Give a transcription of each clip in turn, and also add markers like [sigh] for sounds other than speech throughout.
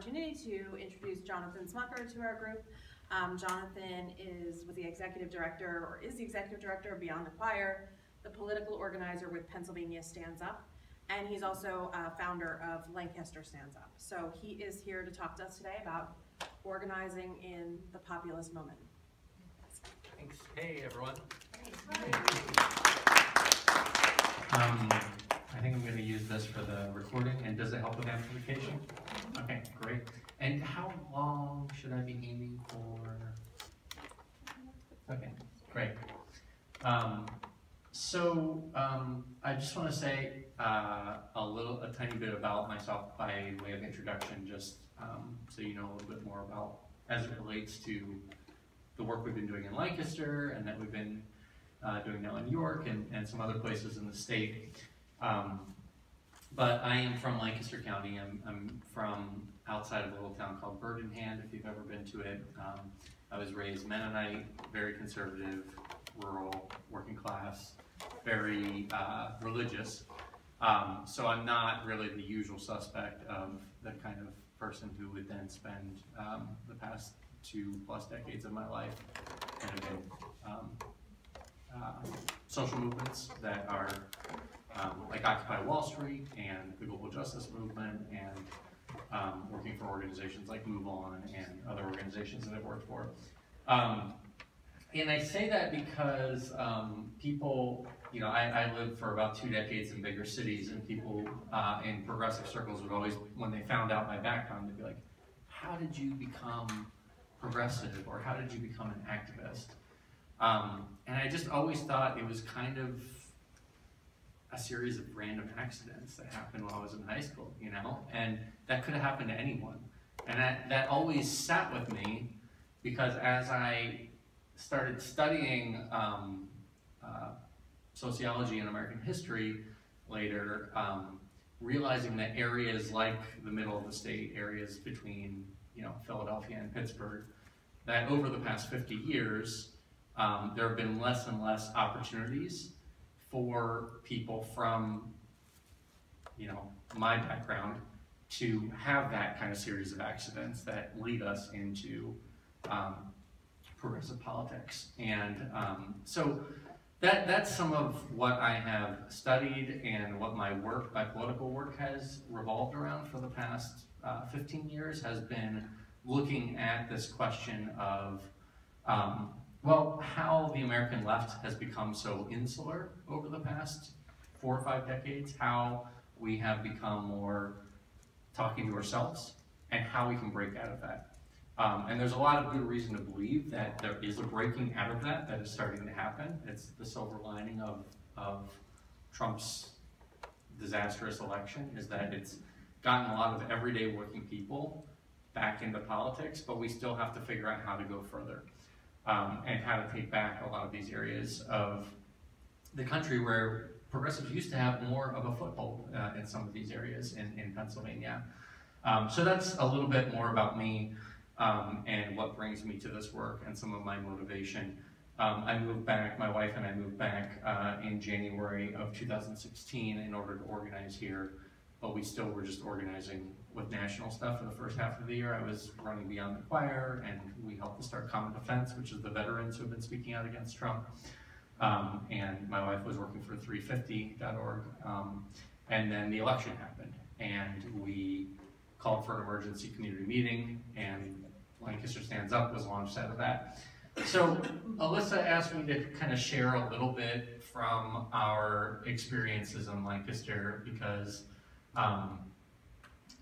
opportunity to introduce Jonathan Smucker to our group. Um, Jonathan is with the executive director, or is the executive director of Beyond the Choir, the political organizer with Pennsylvania Stands Up, and he's also uh, founder of Lancaster Stands Up. So he is here to talk to us today about organizing in the populist moment. Thanks. Hey, everyone. Um, I think I'm going to use this for the recording, and does it help with amplification? Okay, great. And how long should I be aiming for? Okay, great. Um, so um, I just want to say uh, a little, a tiny bit about myself by way of introduction, just um, so you know a little bit more about as it relates to the work we've been doing in Lancaster and that we've been uh, doing now in York and, and some other places in the state. Um, but I am from Lancaster County. I'm, I'm from outside of a little town called Bird-in-Hand, if you've ever been to it. Um, I was raised Mennonite, very conservative, rural, working class, very uh, religious. Um, so I'm not really the usual suspect of the kind of person who would then spend um, the past two plus decades of my life kind of in um, uh, social movements that are um, like Occupy Wall Street and the Global Justice Movement and um, working for organizations like Move On and other organizations that I've worked for. Um, and I say that because um, people, you know, I, I, lived for about two decades in bigger cities, and people uh, in progressive circles would always, when they found out my background, they'd be like, "How did you become progressive?" or "How did you become an activist?" Um, and I just always thought it was kind of a series of random accidents that happened while I was in high school, you know, and that could have happened to anyone. And that, that always sat with me because as I started studying um, uh, sociology and American history later, um, realizing that areas like the middle of the state, areas between you know Philadelphia and Pittsburgh, that over the past 50 years, um, there have been less and less opportunities for people from, you know, my background to have that kind of series of accidents that lead us into um, progressive politics. And um, so that that's some of what I have studied and what my work, my political work has revolved around for the past uh, 15 years has been looking at this question of um, well, how the American left has become so insular over the past four or five decades, how we have become more talking to ourselves, and how we can break out of that. Um, and there's a lot of good reason to believe that there is a breaking out of that that is starting to happen. It's the silver lining of, of Trump's disastrous election is that it's gotten a lot of everyday working people back into politics, but we still have to figure out how to go further um, and how to take back a lot of these areas of the country where progressives used to have more of a foothold uh, in some of these areas in, in Pennsylvania. Um, so that's a little bit more about me um, and what brings me to this work and some of my motivation. Um, I moved back, my wife and I moved back uh, in January of 2016 in order to organize here, but we still were just organizing with national stuff for the first half of the year. I was running Beyond the Choir, and we helped to start Common Defense, which is the veterans who have been speaking out against Trump. Um, and my wife was working for 350.org. Um, and then the election happened, and we called for an emergency community meeting, and Lancaster Stands Up was launched out of that. So Alyssa asked me to kind of share a little bit from our experiences in Lancaster because um,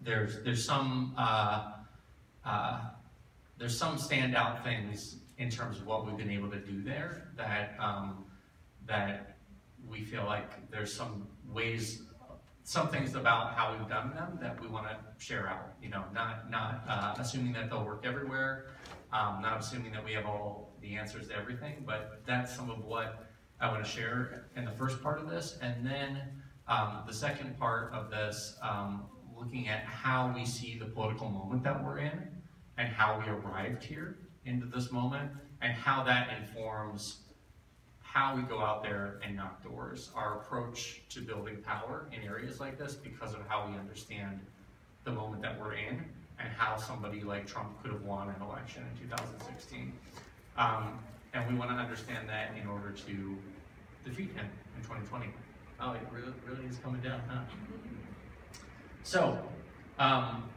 there's there's some uh, uh, there's some standout things in terms of what we've been able to do there that um, that we feel like there's some ways some things about how we've done them that we want to share out you know not not uh, assuming that they'll work everywhere um, not assuming that we have all the answers to everything but that's some of what I want to share in the first part of this. And then um, the second part of this um, looking at how we see the political moment that we're in and how we arrived here into this moment and how that informs how we go out there and knock doors, our approach to building power in areas like this because of how we understand the moment that we're in and how somebody like Trump could have won an election in 2016. Um, and we want to understand that in order to defeat him in 2020. Oh, it really, really is coming down, huh? So, um,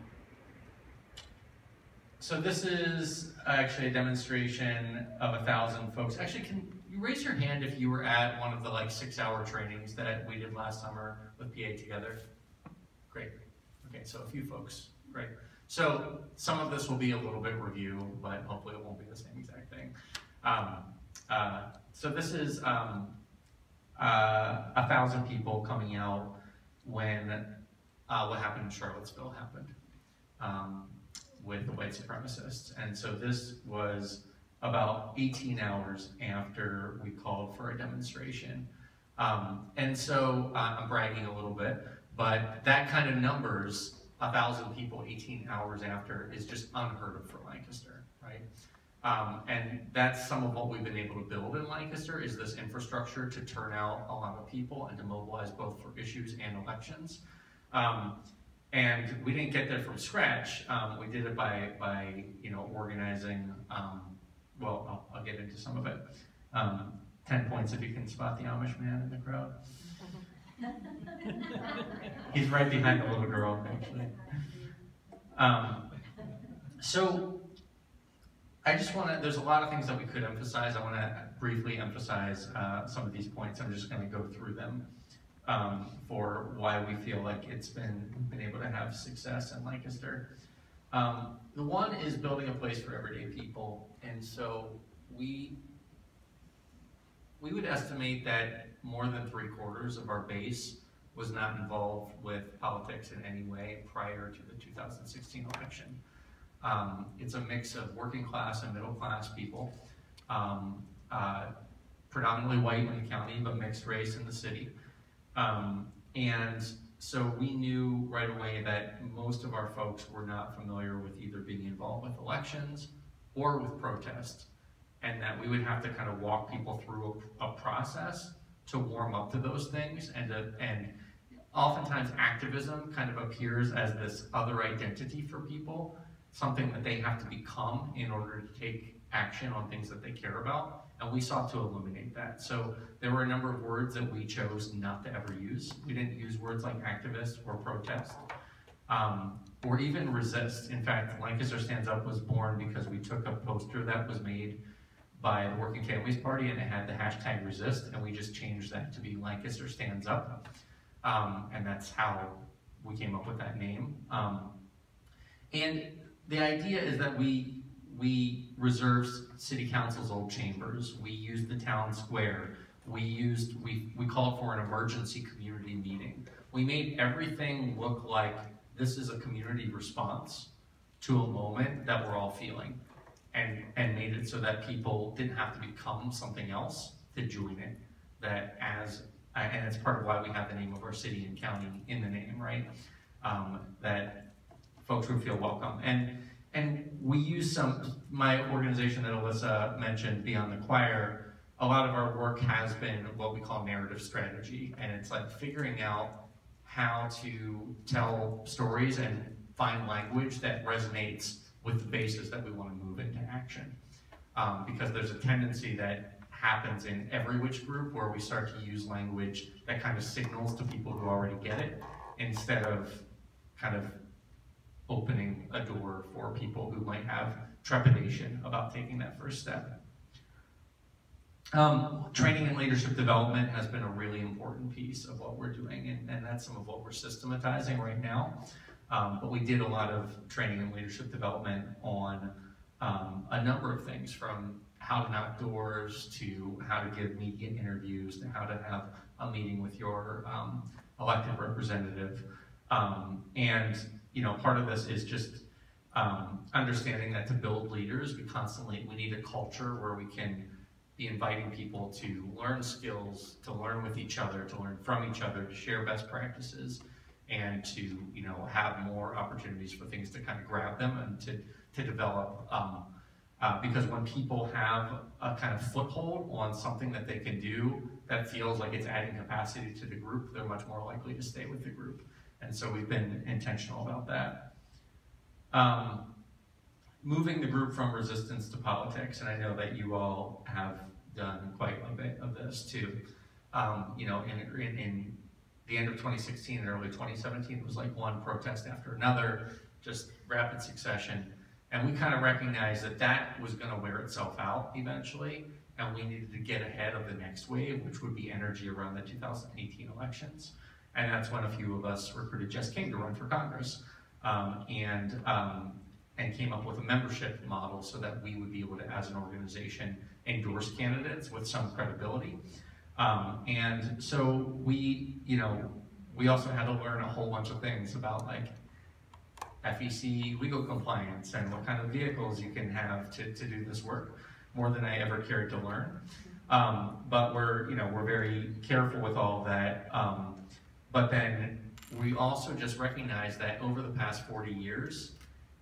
so this is actually a demonstration of a thousand folks. Actually, can you raise your hand if you were at one of the like six-hour trainings that we did last summer with PA Together? Great. Okay, so a few folks. Great. So some of this will be a little bit review, but hopefully it won't be the same exact thing. Um, uh, so this is um, uh, a thousand people coming out when uh, what happened in Charlottesville happened um, with the white supremacists. And so this was about 18 hours after we called for a demonstration. Um, and so uh, I'm bragging a little bit, but that kind of numbers, a thousand people 18 hours after, is just unheard of for Lancaster, right? Um, and that's some of what we've been able to build in Lancaster is this infrastructure to turn out a lot of people and to mobilize both for issues and elections. Um, and we didn't get there from scratch. Um, we did it by, by you know, organizing, um, well, I'll, I'll, get into some of it. Um, 10 points if you can spot the Amish man in the crowd. [laughs] He's right behind the little girl, actually. Um, so I just want to, there's a lot of things that we could emphasize. I want to briefly emphasize uh, some of these points. I'm just going to go through them um, for why we feel like it's been, been able to have success in Lancaster. Um, the one is building a place for everyday people. And so we, we would estimate that more than three quarters of our base was not involved with politics in any way prior to the 2016 election. Um, it's a mix of working class and middle class people, um, uh, predominantly white in the county, but mixed race in the city. Um, and so we knew right away that most of our folks were not familiar with either being involved with elections or with protests, and that we would have to kind of walk people through a, a process to warm up to those things and to, and oftentimes activism kind of appears as this other identity for people something that they have to become in order to take action on things that they care about. And we sought to eliminate that. So there were a number of words that we chose not to ever use. We didn't use words like activist or protest. Um, or even resist. In fact, Lancaster Stands Up was born because we took a poster that was made by the Working Families Party and it had the hashtag resist, and we just changed that to be Lancaster Stands Up. Um, and that's how we came up with that name. Um, and the idea is that we we reserved city council's old chambers. We used the town square. We used we we called for an emergency community meeting. We made everything look like this is a community response to a moment that we're all feeling, and and made it so that people didn't have to become something else to join it. That as and it's part of why we have the name of our city and county in the name, right? Um, that folks would feel welcome. And and we use some, my organization that Alyssa mentioned, Beyond the Choir, a lot of our work has been what we call narrative strategy. And it's like figuring out how to tell stories and find language that resonates with the basis that we want to move into action. Um, because there's a tendency that happens in every witch group where we start to use language that kind of signals to people who already get it instead of kind of opening a door for people who might have trepidation about taking that first step. Um, training and leadership development has been a really important piece of what we're doing, and, and that's some of what we're systematizing right now. Um, but we did a lot of training and leadership development on um, a number of things, from how to knock doors to how to give media interviews to how to have a meeting with your um, elected representative. Um, and you know, part of this is just um, understanding that to build leaders, we constantly, we need a culture where we can be inviting people to learn skills, to learn with each other, to learn from each other, to share best practices, and to, you know, have more opportunities for things to kind of grab them and to, to develop. Um, uh, because when people have a kind of foothold on something that they can do that feels like it's adding capacity to the group, they're much more likely to stay with the group. And so we've been intentional about that. Um, moving the group from resistance to politics, and I know that you all have done quite a bit of this too. Um, you know, in, in, in the end of 2016 and early 2017, it was like one protest after another, just rapid succession. And we kind of recognized that that was going to wear itself out eventually, and we needed to get ahead of the next wave, which would be energy around the 2018 elections. And that's when a few of us recruited Jess King to run for Congress, um, and um, and came up with a membership model so that we would be able to, as an organization, endorse candidates with some credibility. Um, and so we, you know, we also had to learn a whole bunch of things about like FEC legal compliance and what kind of vehicles you can have to, to do this work, more than I ever cared to learn. Um, but we're, you know, we're very careful with all that. Um, but then we also just recognize that over the past 40 years,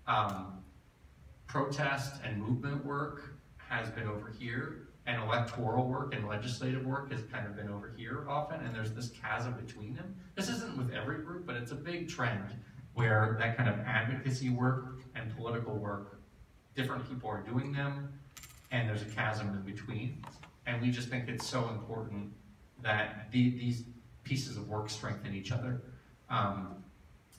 um, protest and movement work has been over here, and electoral work and legislative work has kind of been over here often, and there's this chasm between them. This isn't with every group, but it's a big trend where that kind of advocacy work and political work, different people are doing them, and there's a chasm in between. And we just think it's so important that the, these pieces of work strengthen each other. Um,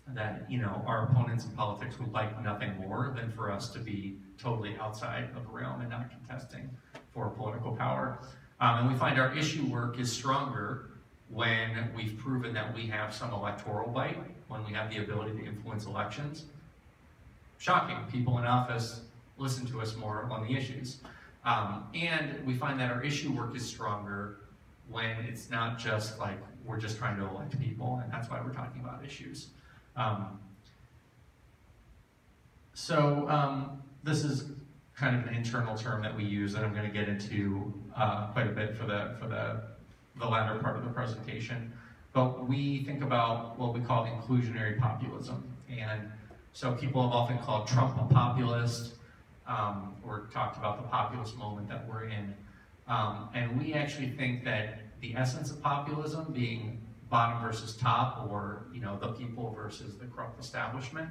that you know our opponents in politics would like nothing more than for us to be totally outside of the realm and not contesting for political power. Um, and we find our issue work is stronger when we've proven that we have some electoral bite, when we have the ability to influence elections. Shocking, people in office listen to us more on the issues. Um, and we find that our issue work is stronger when it's not just like we're just trying to elect people, and that's why we're talking about issues. Um, so um, this is kind of an internal term that we use that I'm going to get into uh, quite a bit for the for the the latter part of the presentation. But we think about what we call inclusionary populism, and so people have often called Trump a populist, um, or talked about the populist moment that we're in. Um, and we actually think that the essence of populism being bottom versus top, or you know the people versus the corrupt establishment.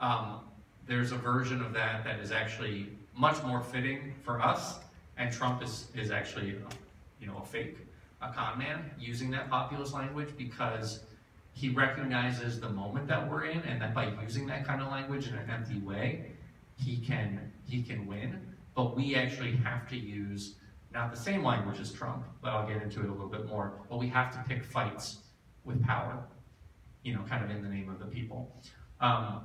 Um, there's a version of that that is actually much more fitting for us, and Trump is is actually you know a fake, a con man using that populist language because he recognizes the moment that we're in, and that by using that kind of language in an empty way, he can he can win. But we actually have to use not the same language as Trump, but I'll get into it a little bit more. But we have to pick fights with power, you know, kind of in the name of the people. Um,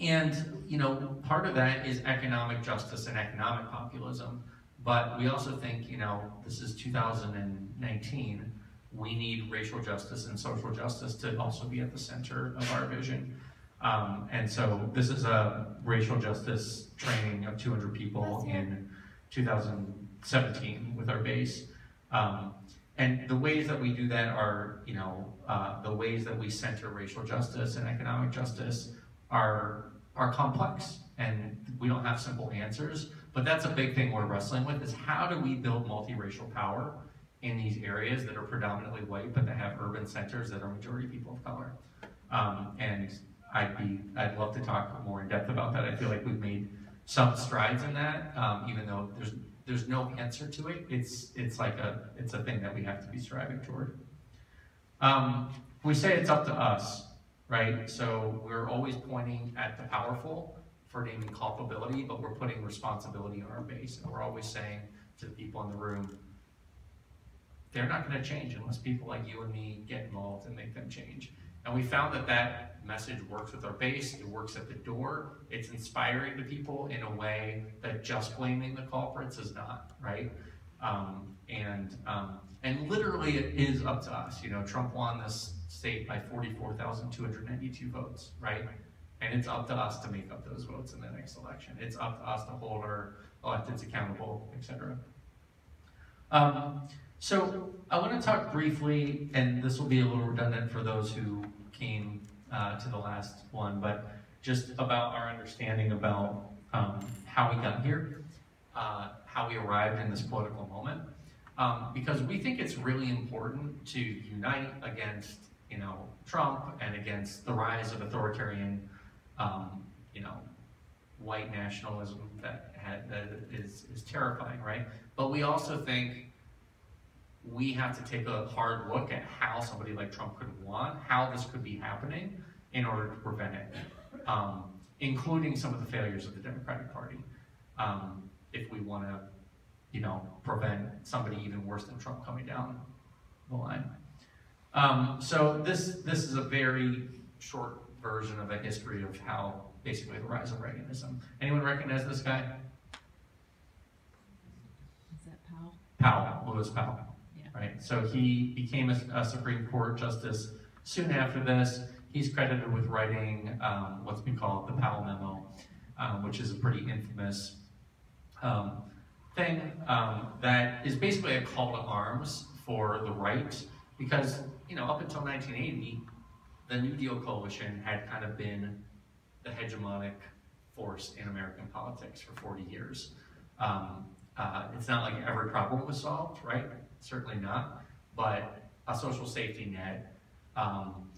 and, you know, part of that is economic justice and economic populism. But we also think, you know, this is 2019. We need racial justice and social justice to also be at the center of our vision. Um, and so this is a racial justice training of 200 people in 2017 with our base. Um, and the ways that we do that are, you know, uh, the ways that we center racial justice and economic justice are are complex, and we don't have simple answers. But that's a big thing we're wrestling with: is how do we build multiracial power in these areas that are predominantly white, but that have urban centers that are majority people of color? Um, and I'd be, I'd love to talk more in depth about that. I feel like we've made some strides in that, um, even though there's there's no answer to it. It's it's like a it's a thing that we have to be striving toward. Um, we say it's up to us, right? So we're always pointing at the powerful for naming culpability, but we're putting responsibility on our base, and we're always saying to the people in the room, they're not going to change unless people like you and me get involved and make them change. And we found that that message works with our base, it works at the door, it's inspiring to people in a way that just blaming the culprits is not, right? Um, and um, and literally it is up to us. You know, Trump won this state by 44,292 votes, right? And it's up to us to make up those votes in the next election. It's up to us to hold our electeds accountable, etc. Um, so I want to talk briefly, and this will be a little redundant for those who came uh, to the last one, but just about our understanding about um, how we got here, uh, how we arrived in this political moment, um, because we think it's really important to unite against, you know, Trump and against the rise of authoritarian, um, you know, white nationalism that had, that is, is terrifying, right? But we also think we have to take a hard look at how somebody like Trump could want, how this could be happening in order to prevent it, um, including some of the failures of the Democratic Party. Um, if we want to, you know, prevent somebody even worse than Trump coming down the line. Um, so this this is a very short version of a history of how basically the rise of Reaganism. Anyone recognize this guy? Is that Powell? Powell, Lewis Powell. Right. So he became a, a Supreme Court justice soon after this. He's credited with writing um, what's been called the Powell Memo, um, which is a pretty infamous um, thing um, that is basically a call to arms for the right, because you know up until 1980, the New Deal coalition had kind of been the hegemonic force in American politics for 40 years. Um, uh, it's not like every problem was solved, right? Certainly not. But a social safety net, um,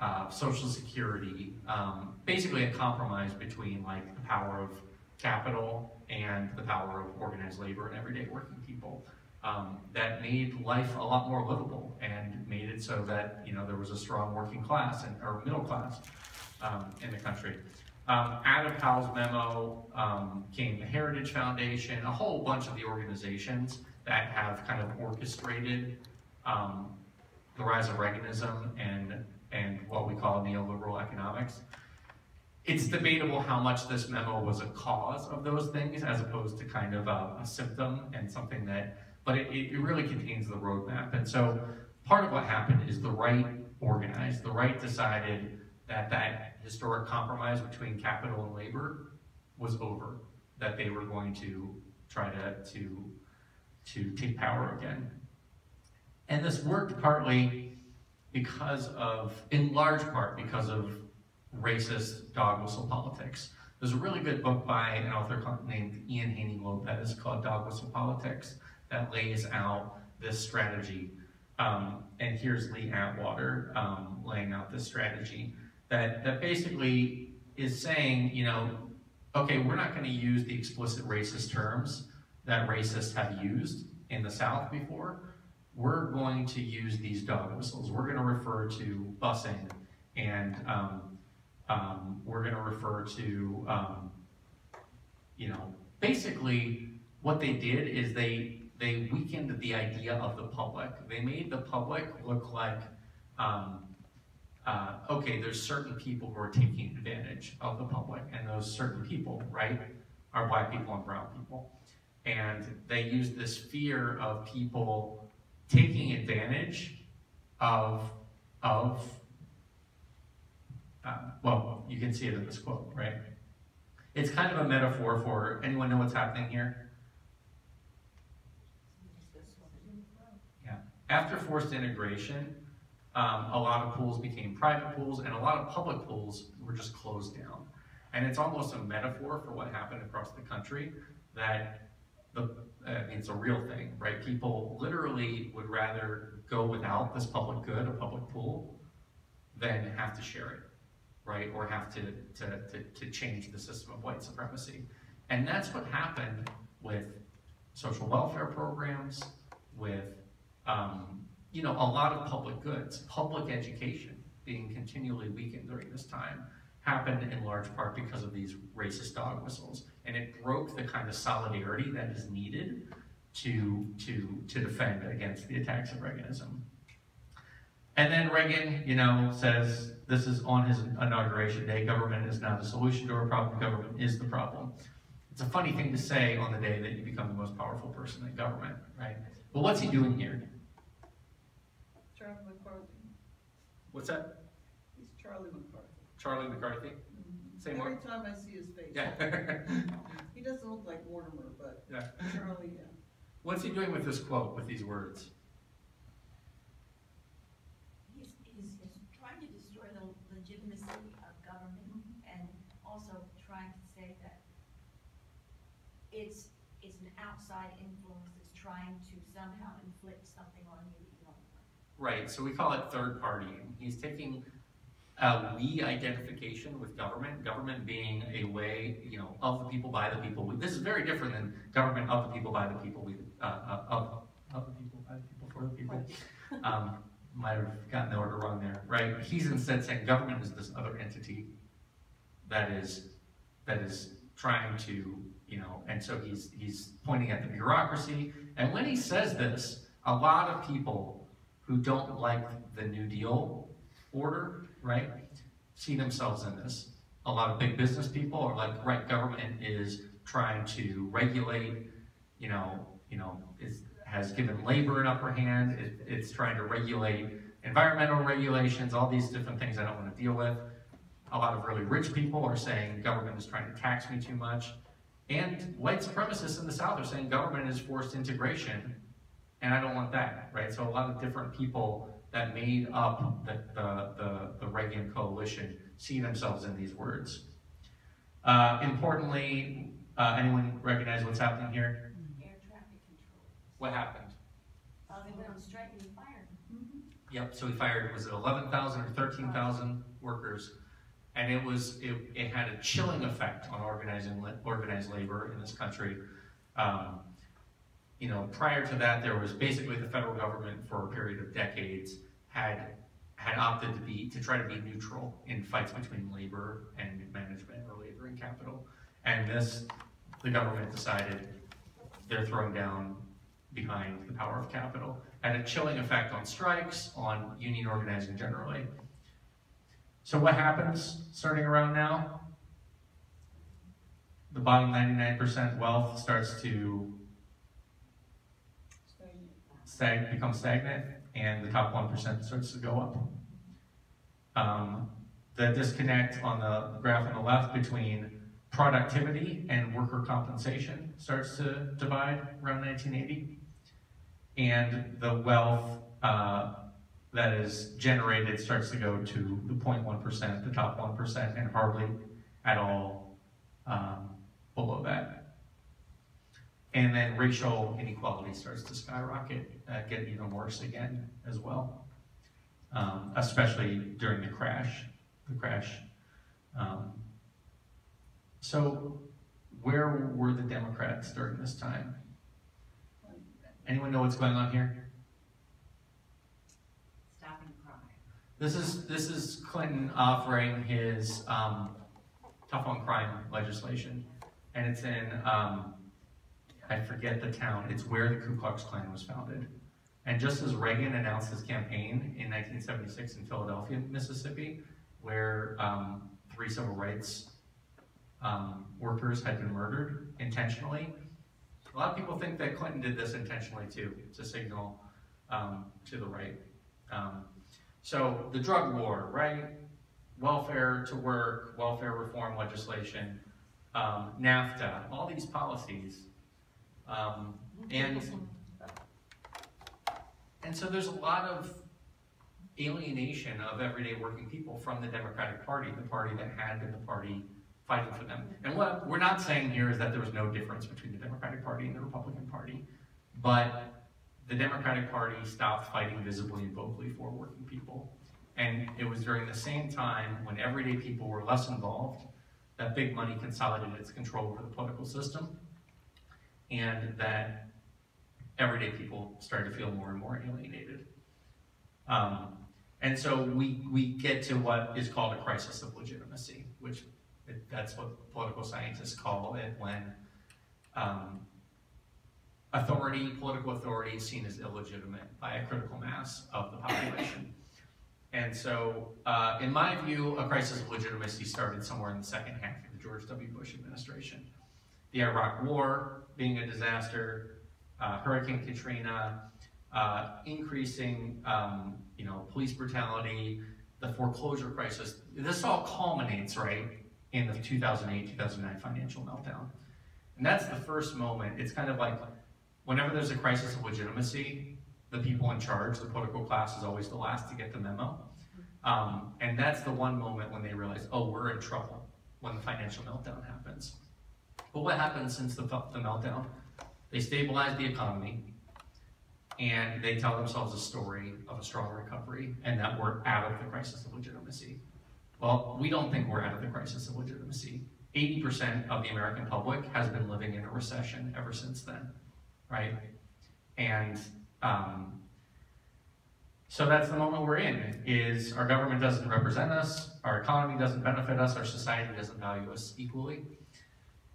uh, social security, um, basically a compromise between like the power of capital and the power of organized labor and everyday working people. Um, that made life a lot more livable and made it so that you know there was a strong working class and or middle class um, in the country. Um, out of Powell's memo um, came the Heritage Foundation, a whole bunch of the organizations that have kind of orchestrated um, the rise of Reaganism and and what we call neoliberal economics. It's debatable how much this memo was a cause of those things as opposed to kind of a, a symptom and something that, but it, it really contains the roadmap. And so part of what happened is the right organized, the right decided that that historic compromise between capital and labor was over, that they were going to try to, to, to take power again. And this worked partly because of, in large part, because of racist dog whistle politics. There's a really good book by an author named Ian Haney Lopez that is called Dog Whistle Politics that lays out this strategy. Um, and here's Lee Atwater um, laying out this strategy that, that basically is saying, you know, okay, we're not going to use the explicit racist terms that racists have used in the South before. We're going to use these dog whistles. We're going to refer to busing and um, um, we're going to refer to, um, you know, basically what they did is they they weakened the idea of the public. They made the public look like, um, uh, okay, there's certain people who are taking advantage of the public, and those certain people, right, are black people and brown people. And they used this fear of people taking advantage of of uh, well, you can see it in this quote, right? It's kind of a metaphor for anyone know what's happening here? Yeah. After forced integration, um, a lot of pools became private pools, and a lot of public pools were just closed down. And it's almost a metaphor for what happened across the country that the uh, it's a real thing, right? People literally would rather go without this public good, a public pool, than have to share it right? Or have to, to, to, to change the system of white supremacy. And that's what happened with social welfare programs, with, um, you know, a lot of public goods. Public education being continually weakened during this time happened in large part because of these racist dog whistles. And it broke the kind of solidarity that is needed to, to, to defend against the attacks of Reaganism. And then Reagan, you know, says this is on his inauguration day. Government is not the solution to our problem. Government is the problem. It's a funny thing to say on the day that you become the most powerful person in government, right? But what's he doing here? Charlie McCarthy. What's that? He's Charlie McCarthy. Charlie McCarthy? Say more. Every time I see his face. Yeah. [laughs] He doesn't look like Mortimer, but yeah. Charlie, yeah. What's he doing with this quote, with these words? He's, he's, he's trying to destroy the legitimacy of government mm-hmm. and also trying to say that it's, it's an outside influence that's trying to somehow inflict something on you that you don't want. Right, so we call it third party. He's taking a we identification with government, government being a way, you know, of the people, by the people. This is very different than government of the people, by the people, we, uh, uh, of, of the people, by the people, for the people. Um, might have gotten the order wrong there, right? He's instead saying government is this other entity that is, that is trying to, you know, and so he's, he's pointing at the bureaucracy. And when he says this, a lot of people who don't like the New Deal order, right, see themselves in this. A lot of big business people are like, right, government is trying to regulate, you know, you know, is, has given labor an upper hand. It, it's trying to regulate environmental regulations, all these different things I don't want to deal with. A lot of really rich people are saying government is trying to tax me too much. And white supremacists in the South are saying government is forced integration, and I don't want that, right? So a lot of different people that made up the, the, the, the Reagan coalition see themselves in these words. Uh, importantly, uh, anyone recognize what's happening here? Air traffic control. What happened? Uh, they went on strike and fired them. Yep, so we fired, was it eleven thousand or thirteen thousand workers? And it was, it, it had a chilling effect on organizing, organized labor in this country. Um, you know, prior to that, there was basically the federal government for a period of decades had, had opted to be, to try to be neutral in fights between labor and management or labor and capital. And this, the government decided they're throwing down behind the power of capital. Had a chilling effect on strikes, on union organizing generally. So what happens starting around now? The bottom 99% wealth starts to stag, become stagnant, and the top 1% starts to go up. Um, the disconnect on the graph on the left between productivity and worker compensation starts to divide around 1980. And the wealth uh, that is generated starts to go to the 0.1%, the top 1%, and hardly at all um, below that. And then racial inequality starts to skyrocket, uh, get even worse again as well, um, especially during the crash. The crash. Um, so, where were the Democrats during this time? Anyone know what's going on here? Stopping crime. This is this is Clinton offering his um, tough on crime legislation, and it's in um, I forget the town. It's where the Ku Klux Klan was founded. And just as Reagan announced his campaign in 1976 in Philadelphia, Mississippi, where um, three civil rights um, workers had been murdered intentionally, a lot of people think that Clinton did this intentionally too, to signal um, to the right. Um, so the drug war, right? Welfare to work, welfare reform legislation, um, NAFTA, all these policies. Um, and, and so there's a lot of alienation of everyday working people from the Democratic Party, the party that had been the party fighting for them. And what we're not saying here is that there was no difference between the Democratic Party and the Republican Party, but the Democratic Party stopped fighting visibly and vocally for working people. And it was during the same time when everyday people were less involved that big money consolidated its control over the political system and that everyday people started to feel more and more alienated. Um, and so we, we get to what is called a crisis of legitimacy, which it, that's what political scientists call it when um, authority, political authority is seen as illegitimate by a critical mass of the population. [coughs] And so, uh, in my view, a crisis of legitimacy started somewhere in the second half of the George W. Bush administration. The Iraq War being a disaster, uh, Hurricane Katrina, uh, increasing, um, you know, police brutality, the foreclosure crisis. This all culminates, right, in the 2008-2009 financial meltdown. And that's the first moment. It's kind of like whenever there's a crisis of legitimacy, the people in charge, the political class, is always the last to get the memo. Um, and that's the one moment when they realize, oh, we're in trouble when the financial meltdown happens. But what happened since the, the meltdown? They stabilized the economy and they tell themselves a story of a strong recovery and that we're out of the crisis of legitimacy. Well, we don't think we're out of the crisis of legitimacy. 80% of the American public has been living in a recession ever since then, right? And um, so that's the moment we're in, is our government doesn't represent us, our economy doesn't benefit us, our society doesn't value us equally.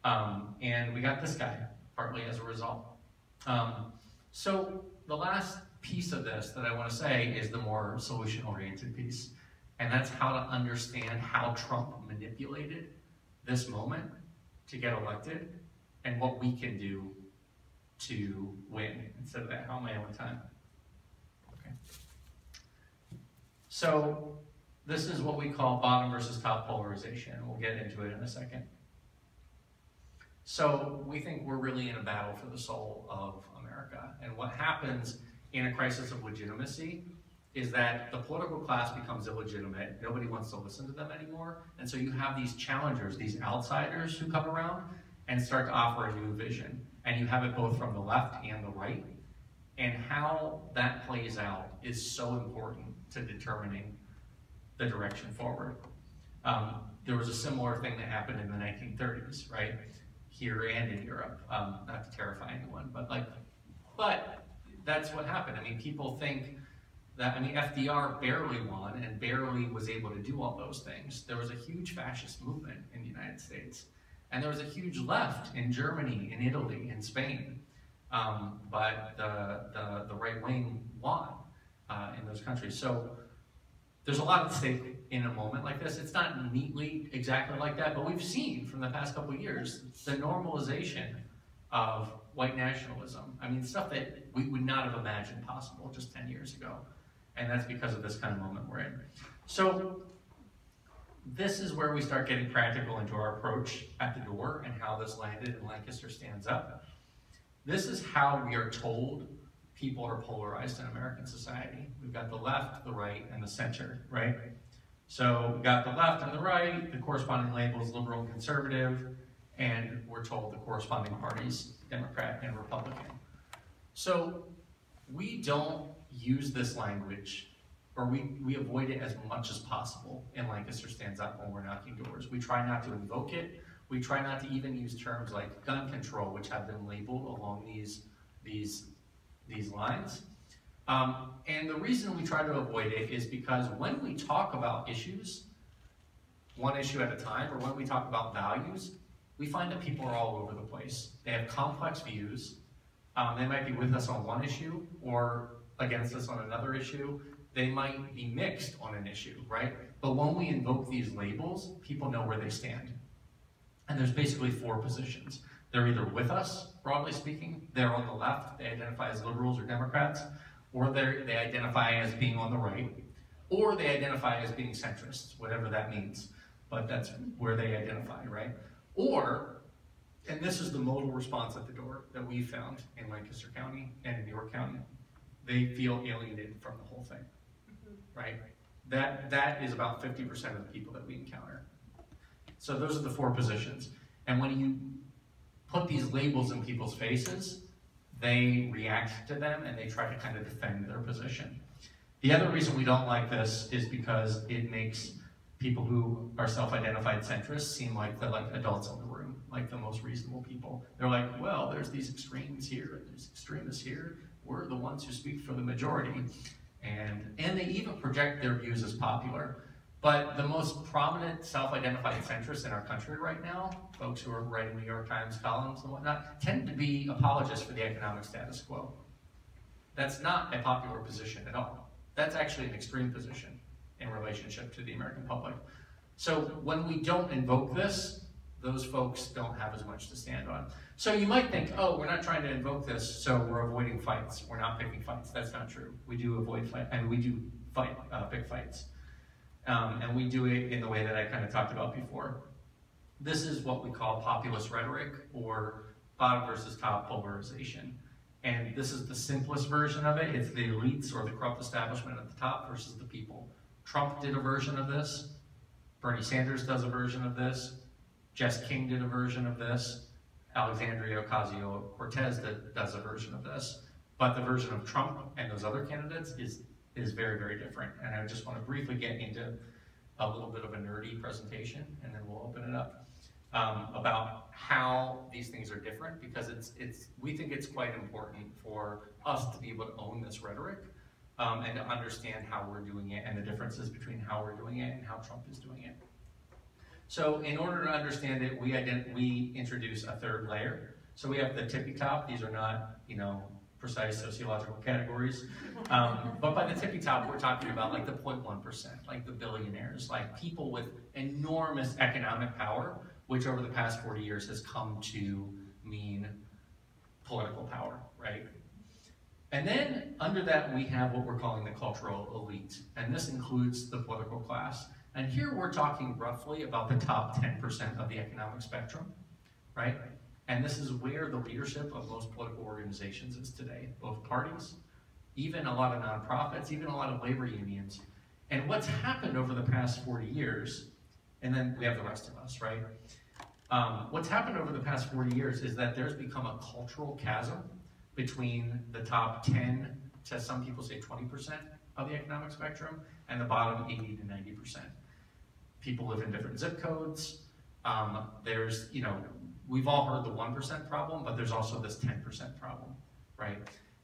Um, and we got this guy, partly as a result. Um, so the last piece of this that I want to say is the more solution-oriented piece. And that's how to understand how Trump manipulated this moment to get elected and what we can do to win instead of that. How am I on time? Okay. So this is what we call bottom versus top polarization. We'll get into it in a second. So we think we're really in a battle for the soul of America. And what happens in a crisis of legitimacy is that the political class becomes illegitimate. Nobody wants to listen to them anymore. And so you have these challengers, these outsiders who come around and start to offer a new vision. And you have it both from the left and the right. And how that plays out is so important to determining the direction forward. Um, there was a similar thing that happened in the 1930s, right? Here and in Europe. Um, not to terrify anyone, but like, but that's what happened. I mean, people think that, I mean, FDR barely won and barely was able to do all those things. There was a huge fascist movement in the United States. And there was a huge left in Germany, in Italy, in Spain. Um, but the, the, the right wing won uh, in those countries. So there's a lot at stake in a moment like this. It's not neatly exactly like that, but we've seen from the past couple years the normalization of white nationalism. I mean, stuff that we would not have imagined possible just 10 years ago. And that's because of this kind of moment we're in. So this is where we start getting practical into our approach at the door and how this landed in Lancaster stands up. This is how we are told people are polarized in American society. We've got the left, the right, and the center, right? So we've got the left and the right, the corresponding labels liberal and conservative, and we're told the corresponding parties, Democrat and Republican. So we don't use this language, or we, we avoid it as much as possible in Lancaster Stands Up when we're knocking doors. We try not to invoke it. We try not to even use terms like gun control, which have been labeled along these, these, these lines. Um, and the reason we try to avoid it is because when we talk about issues, one issue at a time, or when we talk about values, we find that people are all over the place. They have complex views. Um, they might be with us on one issue or against us on another issue. They might be mixed on an issue, right? But when we invoke these labels, people know where they stand. And there's basically four positions. They're either with us, broadly speaking, they're on the left, they identify as liberals or Democrats, or they identify as being on the right, or they identify as being centrists, whatever that means. But that's where they identify, right? Or, and this is the modal response at the door that we found in Lancaster County and in York County, they feel alienated from the whole thing, mm-hmm. right? That, that is about 50% of the people that we encounter. So those are the four positions. And when you put these labels in people's faces, they react to them and they try to kind of defend their position. The other reason we don't like this is because it makes people who are self-identified centrists seem like the like adults in the room, like the most reasonable people. They're like, well, there's these extremes here, and there's extremists here. We're the ones who speak for the majority. And, and they even project their views as popular. But the most prominent self-identified centrists in our country right now, folks who are writing New York Times columns and whatnot, tend to be apologists for the economic status quo. That's not a popular position at all. That's actually an extreme position in relationship to the American public. So when we don't invoke this, those folks don't have as much to stand on. So you might think, oh, we're not trying to invoke this, so we're avoiding fights. We're not picking fights. That's not true. We do avoid fight, and we do fight, uh, pick fights. Um, and we do it in the way that I kind of talked about before. This is what we call populist rhetoric or bottom versus top polarization. And this is the simplest version of it. It's the elites or the corrupt establishment at the top versus the people. Trump did a version of this. Bernie Sanders does a version of this. Jess King did a version of this. Alexandria Ocasio-Cortez does a version of this. But the version of Trump and those other candidates is is very, very different. And I just want to briefly get into a little bit of a nerdy presentation, and then we'll open it up um, about how these things are different because it's it's we think it's quite important for us to be able to own this rhetoric um, and to understand how we're doing it and the differences between how we're doing it and how Trump is doing it. So in order to understand it, we we introduce a third layer. So we have the tippy top. These are not you know precise sociological categories, um, but by the tippy top, we're talking about like the 0.1 percent, like the billionaires, like people with enormous economic power which over the past 40 years has come to mean political power, right? And then under that, we have what we're calling the cultural elite, and this includes the political class. And here we're talking roughly about the top 10% of the economic spectrum, right? And this is where the leadership of most political organizations is today, both parties, even a lot of nonprofits, even a lot of labor unions. And what's happened over the past 40 years and then we have the rest of us, right? Um, what's happened over the past 40 years is that there's become a cultural chasm between the top 10 to some people say 20% of the economic spectrum and the bottom 80 to 90%. People live in different zip codes. Um, there's, you know, we've all heard the 1% problem, but there's also this 10% problem, right?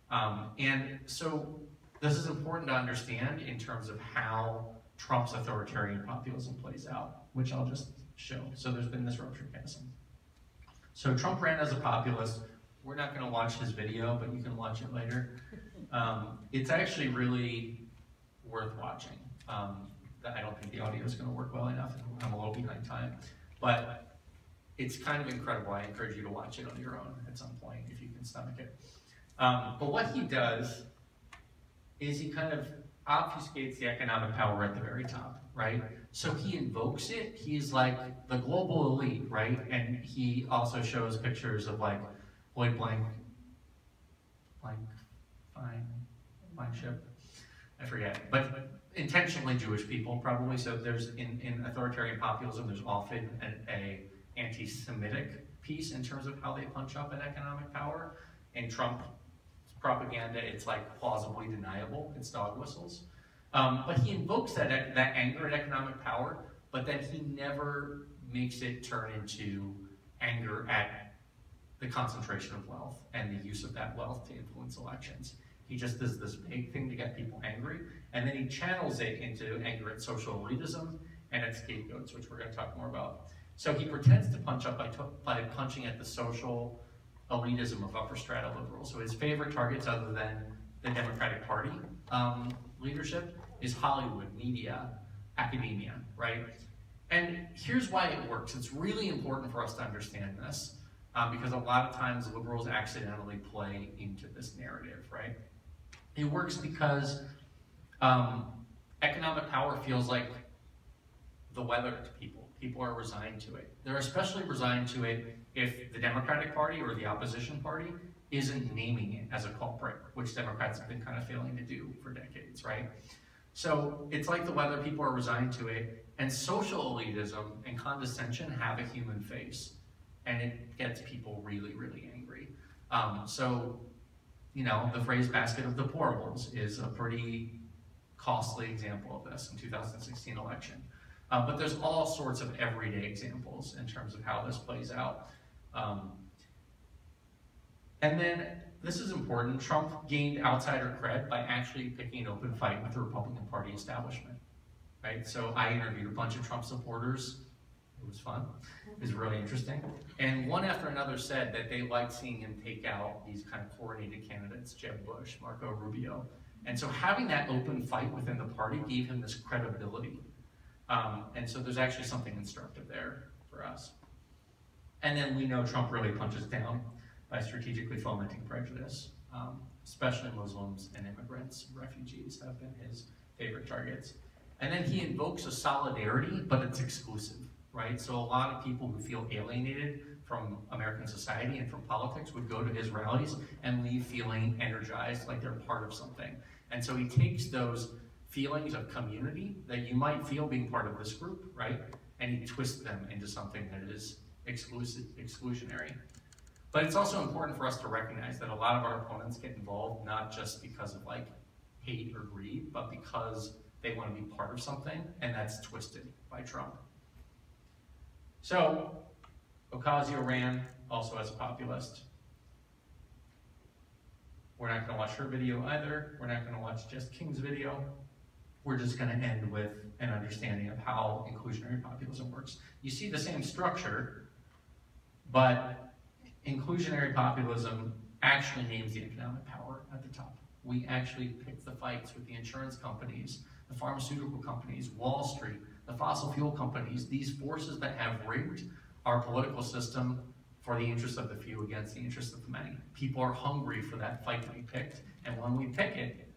Um, and so this is important to understand in terms of how Trump's authoritarian populism plays out, which I'll just show. So there's been this rupture chasm. So Trump ran as a populist. We're not going to watch his video, but you can watch it later. [laughs] Um, it's actually really worth watching. Um, I don't think the audio is going to work well enough. I'm a little behind time, but it's kind of incredible. I encourage you to watch it on your own at some point if you can stomach it. Um, but what he does is he kind of obfuscates the economic power at the very top, right? So he invokes it. He's like the global elite, right? And he also shows pictures of like Lloyd Blank, blank, fine, blank ship. I forget, but intentionally Jewish people probably. So there's in, in authoritarian populism, there's often an a anti-Semitic piece in terms of how they punch up at economic power. And Trump propaganda, it's like plausibly deniable. It's dog whistles. Um, but he invokes that, that anger at economic power, but then he never makes it turn into anger at the concentration of wealth and the use of that wealth to influence elections. He just does this big thing to get people angry, and then he channels it into anger at social elitism and at scapegoats, which we're going to talk more about. So he pretends to punch up by, by punching at the social elitism of upper strata liberals. So his favorite targets, other than the Democratic Party um, leadership, is Hollywood, media, academia, right? And here's why it works. It's really important for us to understand this um, because a lot of times liberals accidentally play into this narrative, right? It works because um, economic power feels like the weather to people. People are resigned to it. They're especially resigned to it if the Democratic Party or the opposition party isn't naming it as a culprit, which Democrats have been kind of failing to do for decades, right? So it's like the weather, people are resigned to it, and social elitism and condescension have a human face, and it gets people really, really angry. Um, so, you know, the phrase basket of deplorables is a pretty costly example of this in 2016 election. Uh, but there's all sorts of everyday examples in terms of how this plays out. Um, and then, this is important, Trump gained outsider cred by actually picking an open fight with the Republican Party establishment, right? So I interviewed a bunch of Trump supporters. It was fun. It was really interesting. And one after another said that they liked seeing him take out these kind of coordinated candidates, Jeb Bush, Marco Rubio. And so having that open fight within the party gave him this credibility. Um, and so there's actually something instructive there for us. And then we know Trump really punches down by strategically fomenting prejudice, um, especially Muslims and immigrants, refugees have been his favorite targets. And then he invokes a solidarity, but it's exclusive, right? So a lot of people who feel alienated from American society and from politics would go to his rallies and leave feeling energized, like they're part of something. And so he takes those feelings of community that you might feel being part of this group, right? And he twists them into something that is exclusive, exclusionary. But it's also important for us to recognize that a lot of our opponents get involved not just because of like hate or greed, but because they want to be part of something, and that's twisted by Trump. So, Ocasio ran also as a populist. We're not gonna watch her video either, we're not gonna watch Jess King's video. We're just gonna end with an understanding of how inclusionary populism works. You see the same structure, but inclusionary populism actually names the economic power at the top. We actually pick the fights with the insurance companies, the pharmaceutical companies, Wall Street, the fossil fuel companies, these forces that have rigged our political system for the interests of the few against the interests of the many. People are hungry for that fight to be picked, and when we pick it,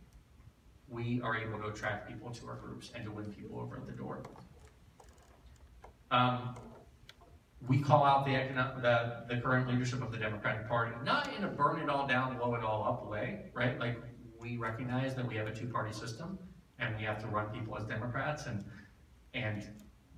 we are able to attract people to our groups and to win people over at the door. Um, we call out the, the the current leadership of the Democratic Party, not in a burn it all down, blow it all up way, right? Like we recognize that we have a two-party system, and we have to run people as Democrats and and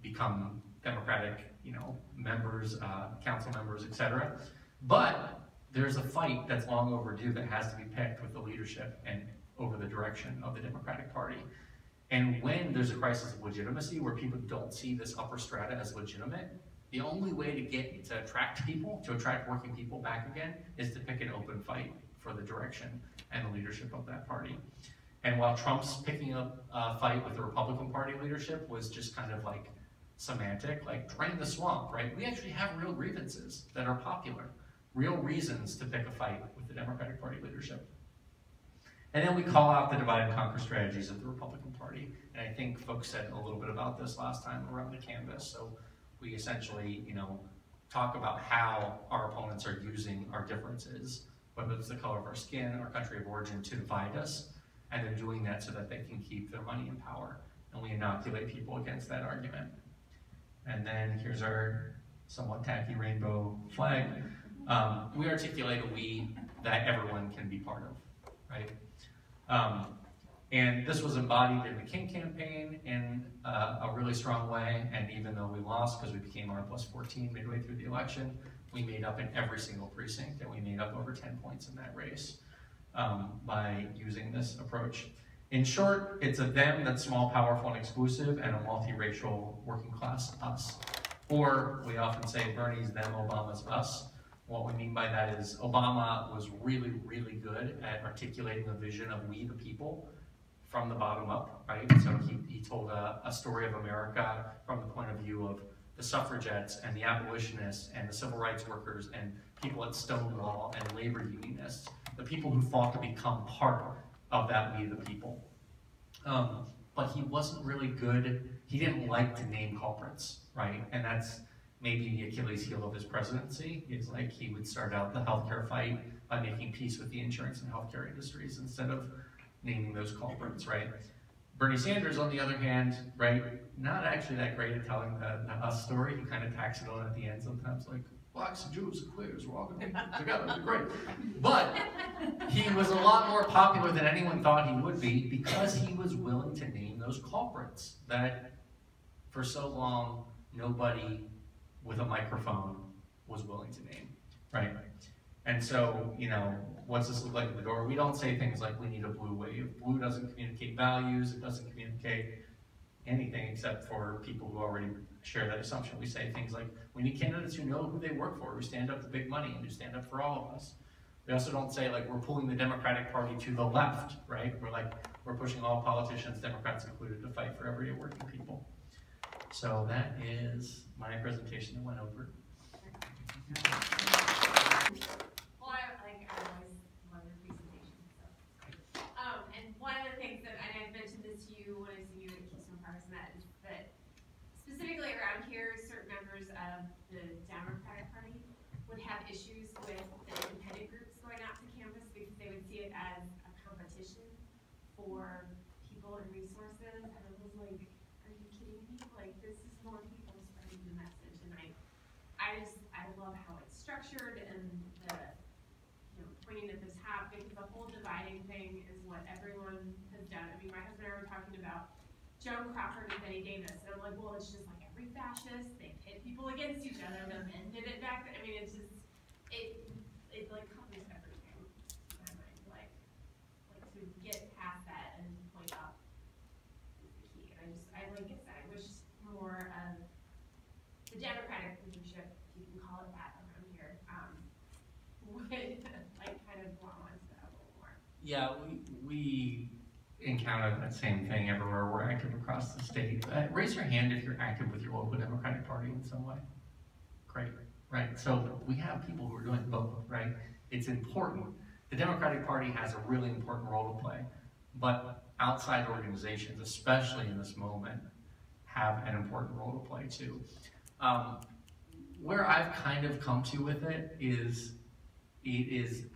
become Democratic, you know, members, uh, council members, et cetera. But there's a fight that's long overdue that has to be picked with the leadership and over the direction of the Democratic Party. And when there's a crisis of legitimacy where people don't see this upper strata as legitimate, the only way to get to attract people, to attract working people back again, is to pick an open fight for the direction and the leadership of that party. And while Trump's picking up a fight with the Republican Party leadership was just kind of like semantic, like drain the swamp, right? We actually have real grievances that are popular, real reasons to pick a fight with the Democratic Party leadership. And then we call out the divide and conquer strategies of the Republican Party. And I think folks said a little bit about this last time around the canvas. So we essentially, you know, talk about how our opponents are using our differences, whether it's the color of our skin, our country of origin, to divide us. And they're doing that so that they can keep their money and power. And we inoculate people against that argument. And then here's our somewhat tacky rainbow flag. Um, we articulate a we that everyone can be part of, right? Um, and this was embodied in the King campaign in uh, a really strong way. And even though we lost because we became R plus 14 midway through the election, we made up in every single precinct and we made up over 10 points in that race um, by using this approach. In short, it's a them that's small, powerful, and exclusive, and a multiracial working class us. Or we often say Bernie's them, Obama's us. What we mean by that is Obama was really, really good at articulating a vision of we the people from the bottom up, right? So he, he told a, a story of America from the point of view of the suffragettes and the abolitionists and the civil rights workers and people at Stonewall and labor unionists, the people who fought to become part of that we the people. Um, but he wasn't really good, he didn't like to name culprits, right? And that's maybe the Achilles heel of his presidency, is like he would start out the healthcare fight by making peace with the insurance and healthcare industries instead of naming those culprits, right? Bernie Sanders, on the other hand, right, not actually that great at telling the, the us story. He kind of tacks it on at the end sometimes, like, blacks and Jews and queers, we're all gonna be together, be great. But he was a lot more popular than anyone thought he would be because he was willing to name those culprits that for so long nobody with a microphone was willing to name, right? And so, you know, what's this look like at the door? We don't say things like we need a blue wave. Blue doesn't communicate values, it doesn't communicate anything except for people who already share that assumption. We say things like, we need candidates who know who they work for, who stand up to big money, and who stand up for all of us. We also don't say like we're pulling the Democratic Party to the left, right? We're like, we're pushing all politicians, Democrats included, to fight for everyday working people. So that is my presentation that went over. Well, I, like, I always love your presentation, so. Um, and one of the things that, and I've mentioned this to you when I see you at Keystone Parks and that, is that specifically around here, certain members of the Democratic Party would have issues with independent groups going out to campus because they would see it as a competition for people and resources, and I was like, are you kidding me? Like, this is more people spreading the message, and I, I just, I love how it's structured and the, you know, pointing at this hat, because the whole dividing thing is what everyone has done. I mean, my husband and I were talking about Joan Crawford and Bette Davis, and I'm like, well, it's just like every fascist, they pit people against each other, the men did it back then, I mean, it's just, it, like covers everything, in my mind, like, like to get past that and point out. Yeah, we, we encounter that same thing everywhere we're active across the state. Uh, raise your hand if you're active with your local Democratic Party in some way. Great, right, so we have people who are doing both, right? It's important. The Democratic Party has a really important role to play, but outside organizations, especially in this moment, have an important role to play too. Um, where I've kind of come to with it is, it is